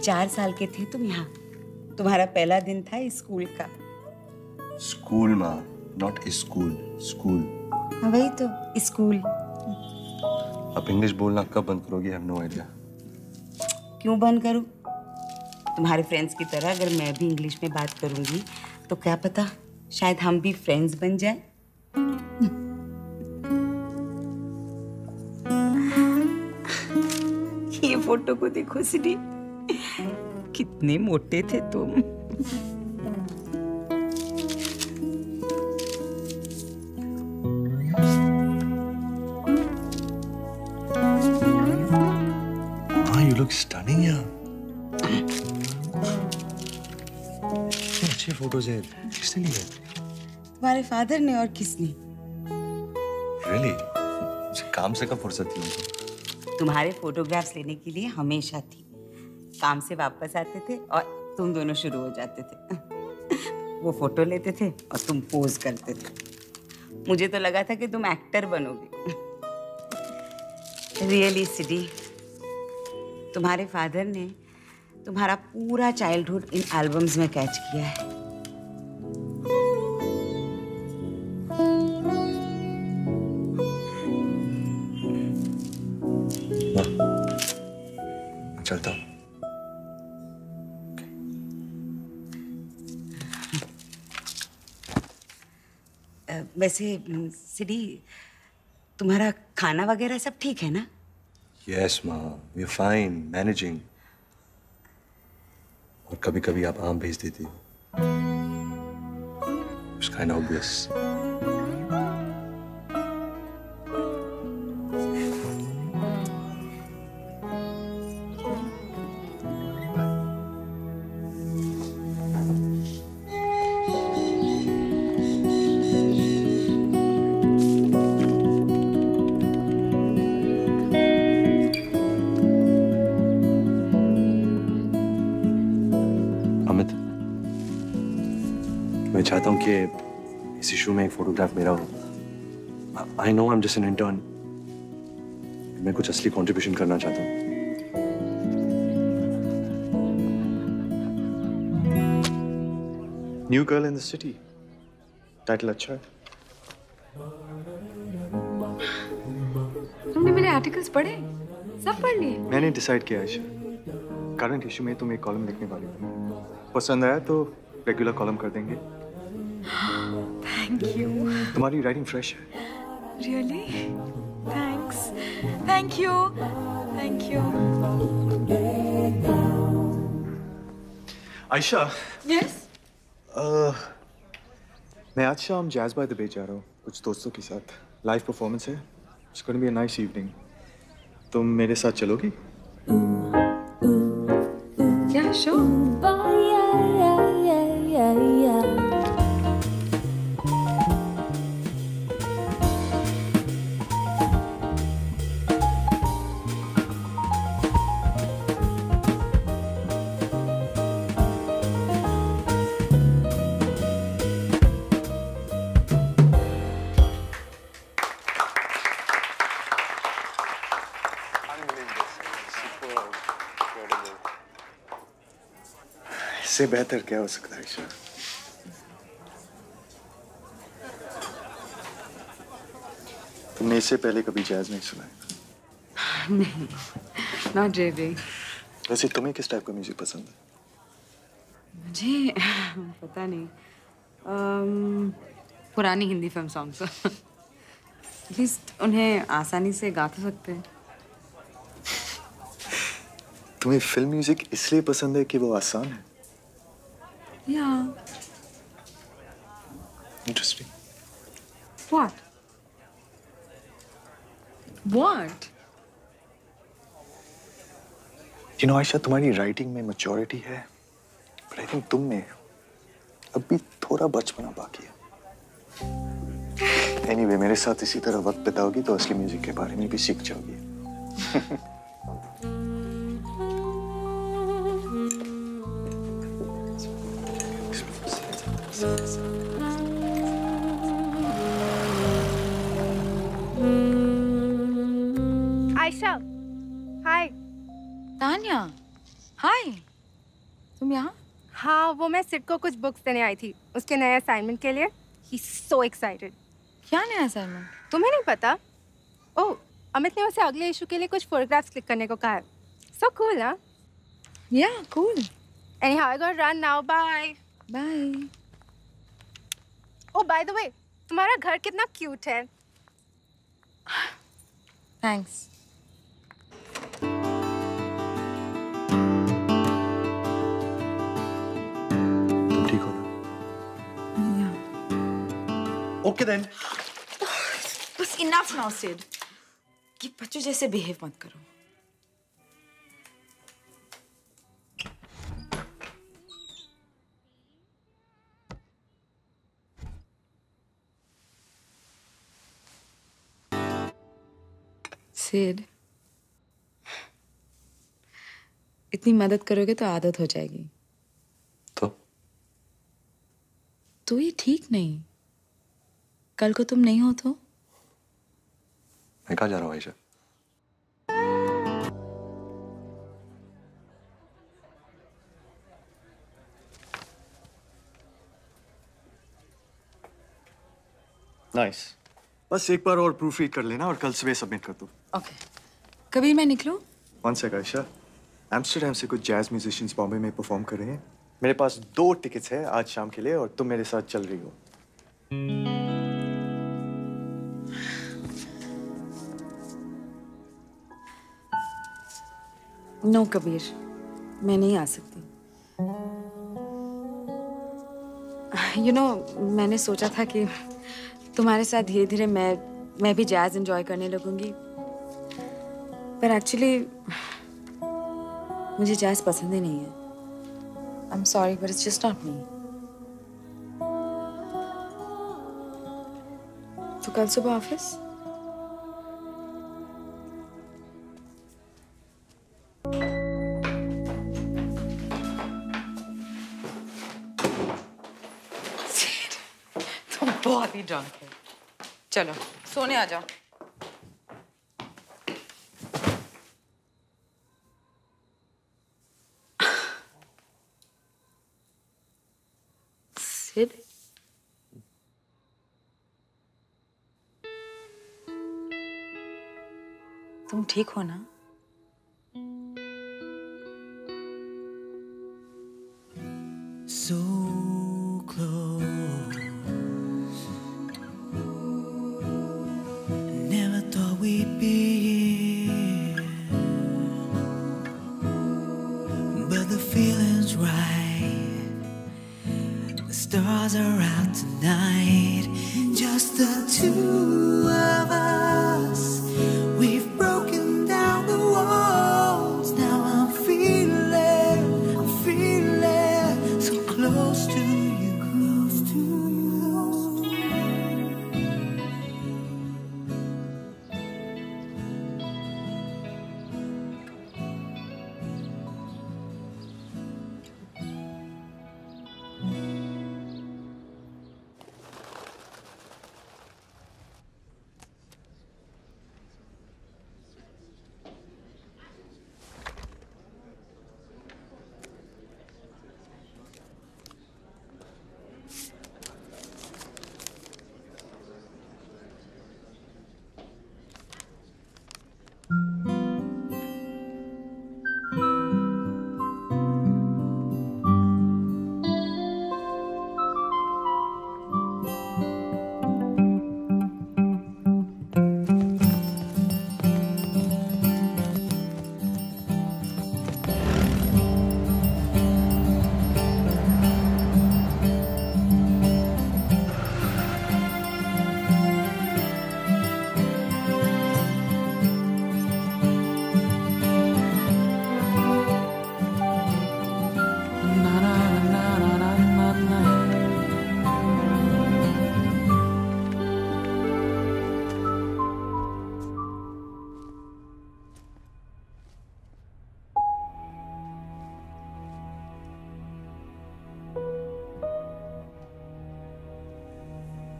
चार साल के थे तुम यहाँ। तुम्हारा पहला दिन था स्कूल का। स्कूल माँ? नॉट स्कूल स्कूल वही तो स्कूल आप इंग्लिश बोलना कब बंद करोगी? हैव नो आइडिया क्यों बंद करूँ? तुम्हारे फ्रेंड्स की तरह अगर मैं भी इंग्लिश में बात करूँगी तो क्या पता शायद हम भी फ्रेंड्स बन जाए? ये फ़ोटो को देखो सिटी कितने मोटे थे तुम। फ़ोटोज़ है। किसने ली है तुम्हारे फादर ने और किसने? रियली मुझे काम से कब फुर्सत थी उनको? तुम्हारे फोटोग्राफ्स लेने के लिए हमेशा थी। काम से वापस आते थे और तुम दोनों शुरू हो जाते थे। वो फ़ोटो लेते थे और तुम पोज करते थे। मुझे तो लगा था कि तुम एक्टर बनोगे। रियली सिटी तुम्हारे फादर ने तुम्हारा पूरा चाइल्डहुड इन एल्बम्स में कैच किया है। वैसे सिडी, तुम्हारा खाना वगैरह सब ठीक है ना? यस माँ वी फाइन मैनेजिंग और कभी कभी आप आम भेज देती हो। It's kind of I know I am just an intern मैं कुछ असली कंट्रीब्यूशन करना चाहता हूँ। New girl in the city title अच्छा है। तुमने मेरे आर्टिकल्स पढ़े? सब पढ़ लिए? मैंने डिसाइड किया आयशा करंट इशू में तुम एक कॉलम लिखने वाली हो। पसंद आया तो रेगुलर कॉलम कर देंगे। थैंक यू तुम्हारी राइटिंग फ्रेश है। Really thanks thank you thank you Ayesha yes अह, मैं आज शाम जैज बाय द बे जा रहा हूँ कुछ दोस्तों के साथ। लाइव परफॉर्मेंस है। It's going be a nice evening तुम मेरे साथ चलोगी? Yeah, sure. इससे बेहतर क्या हो सकता है ईशा तुमने इससे पहले कभी जैज नहीं सुना है? नहीं नॉट रियली वैसे तुम्हें किस टाइप का म्यूज़िक पसंद है? मुझे पता नहीं. Um, पुरानी हिंदी फ़िल्म सॉन्ग्स एटलीस्ट उन्हें आसानी से गा तो सकते हैं. तुम्हें फ़िल्म म्यूज़िक इसलिए पसंद है कि वो आसान है? या interesting what what you know Ayesha तुम्हारी राइटिंग में मैच्योरिटी है बट आई थिंक तुम में अभी थोड़ा बचपना बाकी है। एनीवे anyway, मेरे साथ इसी तरह वक्त बिताओगी तो असली म्यूज़िक के बारे में भी सीख जाओगी। आयशा हाय तान्या हाय तुम यहाँ? हाँ वो मैं सिट को कुछ बुक्स देने आई थी उसके नए असाइनमेंट के लिए। ही सो एक्साइटेड क्या नया असाइनमेंट तुम्हें नहीं पता? ओह अमित ने उसे अगले इशू के लिए कुछ फोटोग्राफ्स क्लिक करने को कहा है। सो कूल ना या cool anyhow I got run now bye bye oh by the way तुम्हारा घर कितना क्यूट है। थैंक्स तुम ठीक हो ना? ओके देन बस इनफ नाउ सिड कि बच्चों जैसे बिहेव मत करो। सिड इतनी मदद करोगे तो आदत हो जाएगी। तो? तो ये ठीक नहीं। कल को तुम नहीं हो तो? मैं कहाँ जा रहा हूँ आयशा नाइस बस एक बार और प्रूफ रीड कर लेना और कल सुबह सबमिट कर दो। ओके कभी मैं निकलूं? वन सेक आयशा एम्स्टरडेम से कुछ जैज म्यूजिशियंस बॉम्बे में परफॉर्म कर रहे हैं। मेरे पास दो टिकट्स हैं आज शाम के लिए और तुम मेरे साथ चल रही हो। नो कबीर मैं नहीं आ सकती। यू you नो know, मैंने सोचा था कि तुम्हारे साथ धीरे धीरे मैं मैं भी जैज एंजॉय करने लगूँगी। पर एक्चुअली मुझे जैज पसंद ही नहीं है। I am sorry but it's just not me तो कल सुबह ऑफ़िस है चलो सोने आ जाओ। सिड तुम ठीक हो ना? so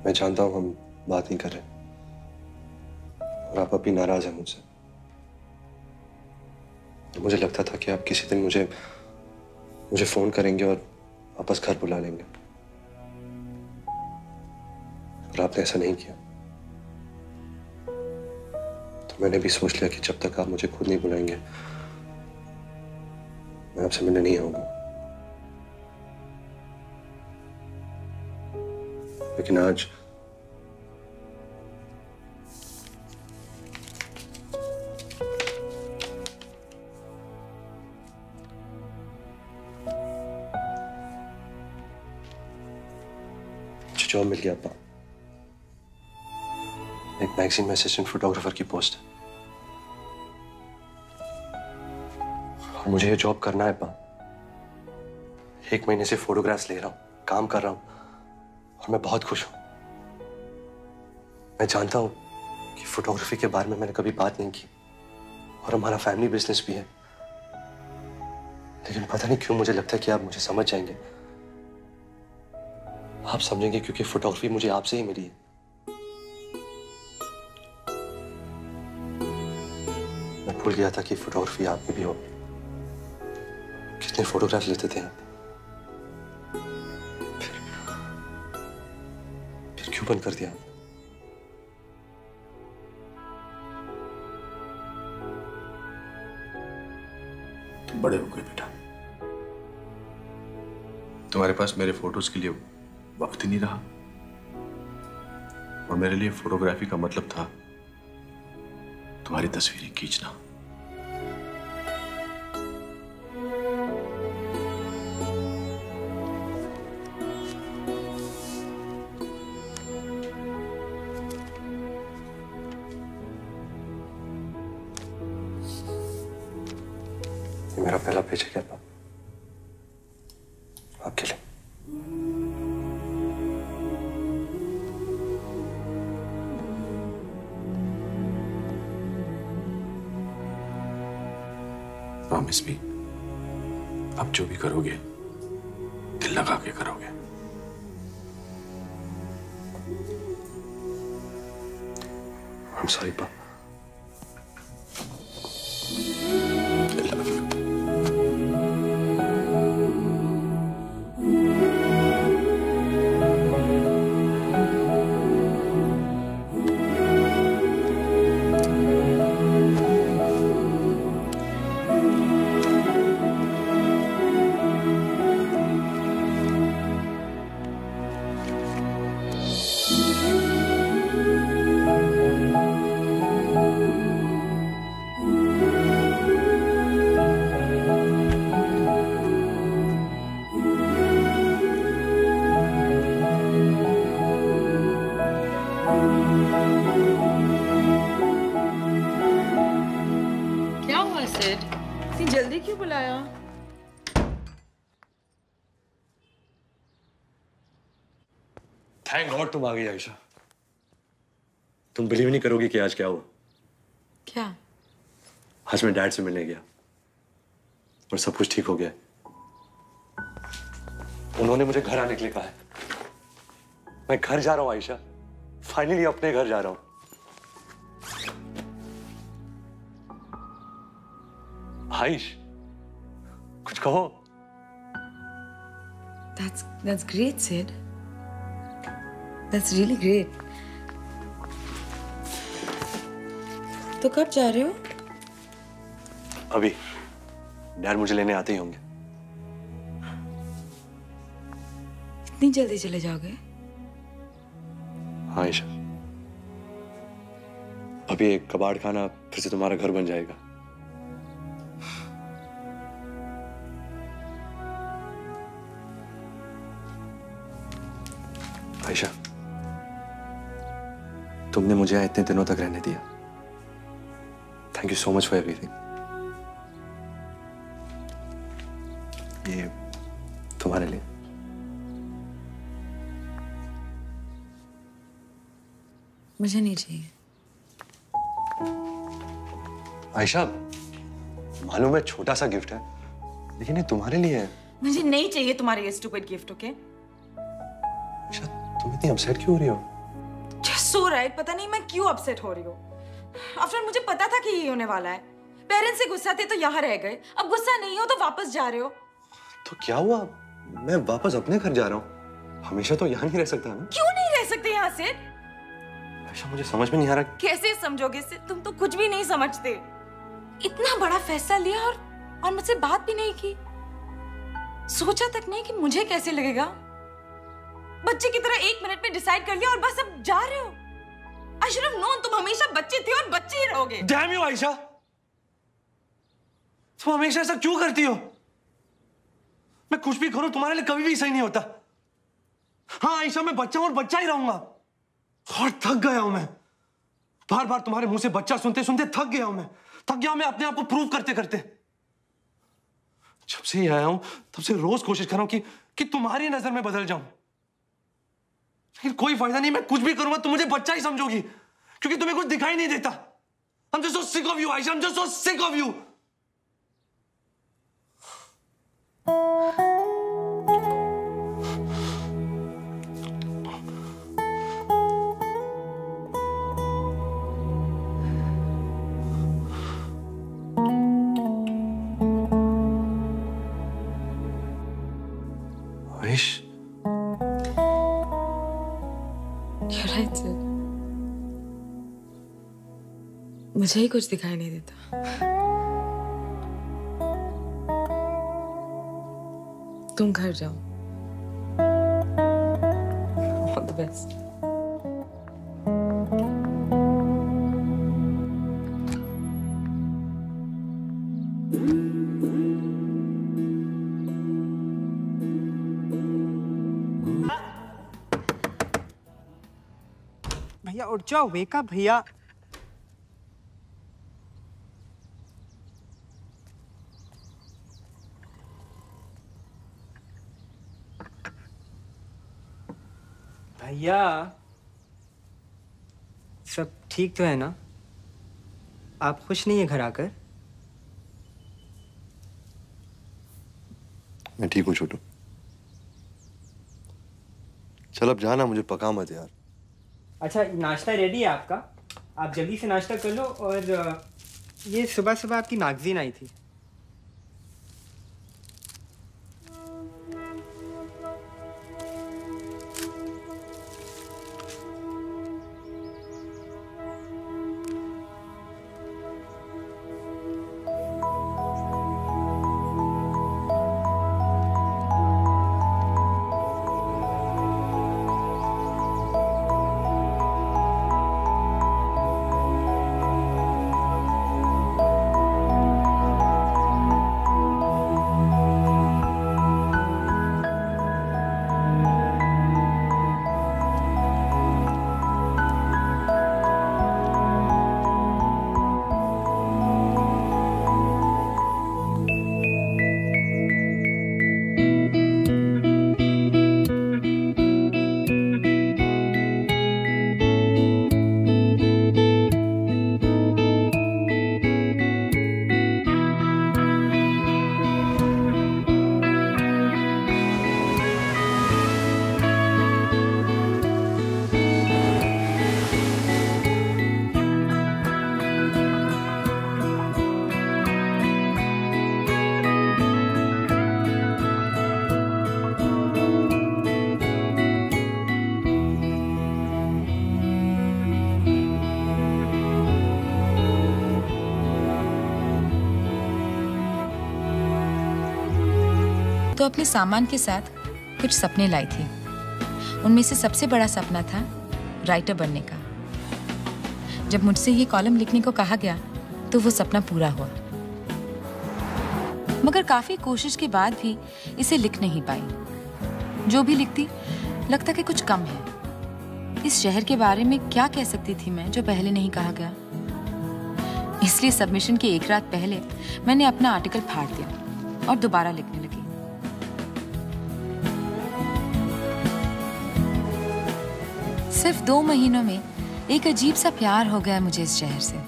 मैं जानता हूँ हम बात नहीं कर रहे। और आप अभी नाराज़ हैं मुझसे। मुझे लगता था कि आप किसी दिन मुझे मुझे फ़ोन करेंगे और वापस घर बुला लेंगे। और आपने ऐसा नहीं किया। तो मैंने भी सोच लिया कि जब तक आप मुझे खुद नहीं बुलाएँगे, मैं आपसे मिलने नहीं आऊँगा। लेकिन आज जॉब मिल गया अपा एक मैगजीन में असिस्टेंट फोटोग्राफर की पोस्ट है मुझे ये जॉब करना है अपा एक महीने से फोटोग्राफ्स ले रहा हूँ, काम कर रहा हूँ। और मैं बहुत खुश हूँ। मैं जानता हूँ कि फोटोग्राफी के बारे में मैंने कभी बात नहीं की और हमारा फैमिली बिज़नेस भी है। लेकिन पता नहीं क्यों मुझे लगता है कि आप मुझे समझ जाएँगे। आप समझेंगे क्योंकि फोटोग्राफी मुझे आपसे ही मिली है। मैं भूल गया था कि फोटोग्राफी आपकी भी हो। कितने फोटोग्राफ लेते थे आप? बंद कर दिया। तुम बड़े हो गए बेटा। तुम्हारे पास मेरे फ़ोटोज़ के लिए वक्त ही नहीं रहा। और मेरे लिए फोटोग्राफी का मतलब था तुम्हारी तस्वीरें खींचना। तुम आ गई आयशा। तुम बिलीव नहीं करोगी कि आज क्या हुआ? क्या? आज मैं डैड से मिलने गया। और सब कुछ ठीक हो गया। उन्होंने मुझे घर आने के लिए कहा है। मैं घर जा रहा हूँ आयशा। फाइनली अपने घर जा रहा हूँ। आयुष कुछ कहो। That's that's great, Sid. That's really great. तो कब जा रहे हो? अभी। डैड मुझे लेने आते ही होंगे। इतनी जल्दी चले जाओगे? हाँ ईशा। अभी एक कबाड़ खाना फिर से तुम्हारा घर बन जाएगा। तुमने मुझे यहाँ इतने दिनों तक रहने दिया। Thank you so much for everything ये तुम्हारे लिए। मुझे नहीं चाहिए। आयशा मालूम है छोटा सा गिफ्ट है लेकिन ये तुम्हारे लिए है। मुझे नहीं चाहिए तुम्हारे ये स्टूपिड गिफ्ट ओके तुम इतनी अपसेट क्यों हो रही हो? सो राइट पता नहीं मैं क्यों अपसेट हो रही हूँ। आफ्टर मुझे पता था कि ये होने वाला है। पेरेंट्स से गुस्सा थे तो यहाँ रह गए। अब गुस्सा नहीं हो तो वापस जा रहे हो। तो क्या हुआ? मैं वापस अपने घर जा रहा हूँ। हमेशा तो यहाँ नहीं रह सकता ना? क्यों नहीं रह सकते यहाँ से? आयशा मुझे समझ में नहीं आ रहा। कैसे समझोगे से तुम तो कुछ भी नहीं समझते। इतना बड़ा फैसला लिया और और मुझसे बात भी नहीं की। सोचा तक नहीं कि मुझे कैसे लगेगा। बच्चे की तरह एक मिनट में डिसाइड कर लिया और बस अब जा रहे हो। आई शुड नोन, तुम हमेशा बच्चे थे और बच्चे ही रहोगे। डैम यू आयशा तुम हमेशा ऐसा क्यों करती हो? मैं कुछ भी करूँ, तुम्हारे लिए कभी भी सही नहीं होता। हाँ आयशा मैं बच्चा और बच्चा ही रहूँगा। और थक गया हूँ मैं। बार बार तुम्हारे मुँह से बच्चा सुनते सुनते थक गया हूँ मैं। थक गया मैं अपने आप को प्रूव करते करते जब से ही आया हूँ, तब से रोज कोशिश कर रहा हूँ कि कि तुम्हारी नज़र में बदल जाऊँ। लेकिन कोई फ़ायदा नहीं मैं कुछ भी करूँगा तुम मुझे बच्चा ही समझोगी क्योंकि तुम्हें कुछ दिखाई नहीं देता I'm just so sick of you, Aisha. I'm just so sick. मुझे ही कुछ दिखाई नहीं देता। तुम घर जाओ। भैया उठ जाओ वेका भैया। भैया सब ठीक तो है ना? आप खुश नहीं है घर आकर? मैं ठीक हूँ छोटू। चल अब जाना मुझे पका मत यार। अच्छा नाश्ता रेडी है आपका? आप जल्दी से नाश्ता कर लो और ये सुबह सुबह आपकी मैगजीन आई थी। अपने सामान के साथ कुछ सपने लाई थी। उनमें से सबसे बड़ा सपना था राइटर बनने का। जब मुझसे ये कॉलम लिखने को कहा गया तो वो सपना पूरा हुआ। मगर काफ़ी कोशिश के बाद भी इसे लिख नहीं पाई। जो भी लिखती, लगता कि कुछ कम है। इस शहर के बारे में क्या कह सकती थी मैं, जो पहले नहीं कहा गया? इसलिए सबमिशन के एक रात पहले मैंने अपना आर्टिकल फाड़ दिया और दोबारा लिखने लगी। सिर्फ़ दो महीनों में एक अजीब सा प्यार हो गया है मुझे इस शहर से।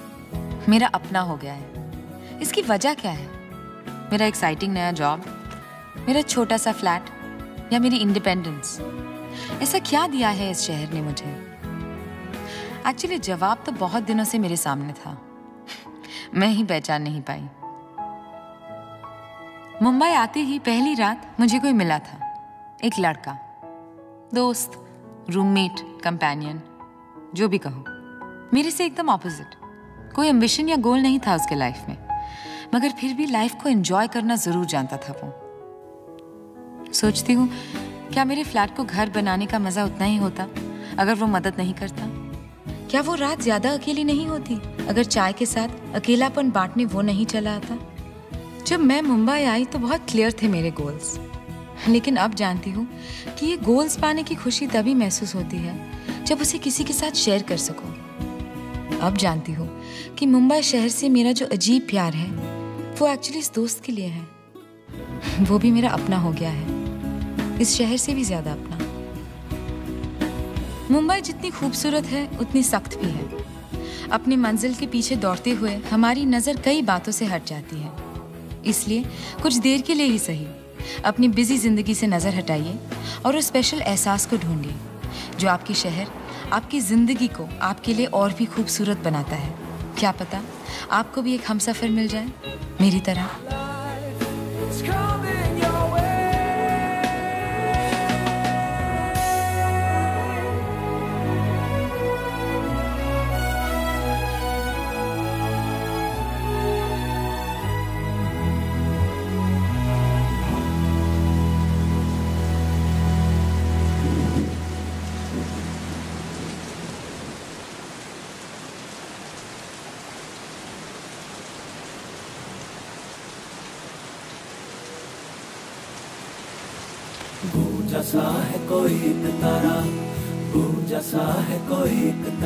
मेरा अपना हो गया है। इसकी वजह क्या है? मेरा एक्साइटिंग नया जॉब मेरा छोटा सा फ्लैट या मेरी इंडिपेंडेंस ऐसा क्या दिया है इस शहर ने मुझे? एक्चुअली जवाब तो बहुत दिनों से मेरे सामने था। मैं ही पहचान नहीं पाई। मुंबई आते ही पहली रात मुझे कोई मिला था। एक लड़का, दोस्त रूममेट कंपेनियन जो भी कहो। मेरे से एकदम ऑपोजिट कोई एम्बिशन या गोल नहीं था उसके लाइफ में। मगर फिर भी लाइफ को एंजॉय करना ज़रूर जानता था वो। सोचती हूँ, क्या मेरे फ्लैट को घर बनाने का मज़ा उतना ही होता, अगर वो मदद नहीं करता? क्या वो रात ज़्यादा अकेली नहीं होती, अगर चाय के साथ अकेलापन बांटने वो नहीं चला आता? जब मैं मुंबई आई तो बहुत क्लियर थे मेरे गोल्स लेकिन अब जानती हूँ कि ये गोल्स पाने की खुशी तभी महसूस होती है, जब उसे किसी के साथ शेयर कर सको। अब जानती हूँ कि मुंबई शहर से मेरा जो अजीब प्यार है, वो एक्चुअली इस दोस्त के लिए है। वो भी मेरा अपना हो गया है। इस शहर से भी ज़्यादा अपना। मुंबई जितनी खूबसूरत है, उतनी सख्त भी है। अपनी मंजिल के पीछे दौड़ते हुए हमारी नज़र कई बातों से हट जाती है। इसलिए कुछ देर के लिए ही सही। अपनी बिज़ी ज़िंदगी से नज़र हटाइए और उस स्पेशल एहसास को ढूंढिए, जो आपकी शहर, आपकी ज़िंदगी को आपके लिए और भी खूबसूरत बनाता है। क्या पता आपको भी एक हमसफर मिल जाए? मेरी तरह।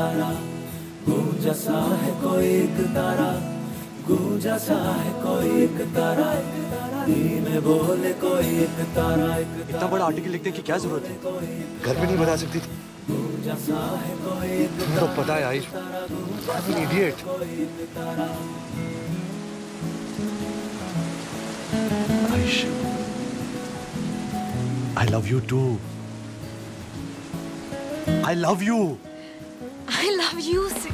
तारा गूंजा सा है कोई एक तारा गूंजा सा है कोई एक तारा बोले कोई एक तारा एक इतना बड़ा आर्टिकल लिखने की क्या ज़रूरत है घर में नहीं बता सकती थी है कोई एक तुम्हें तो पता है Ayush idiot. Ayush I love you too. I love you. I love you, Sid.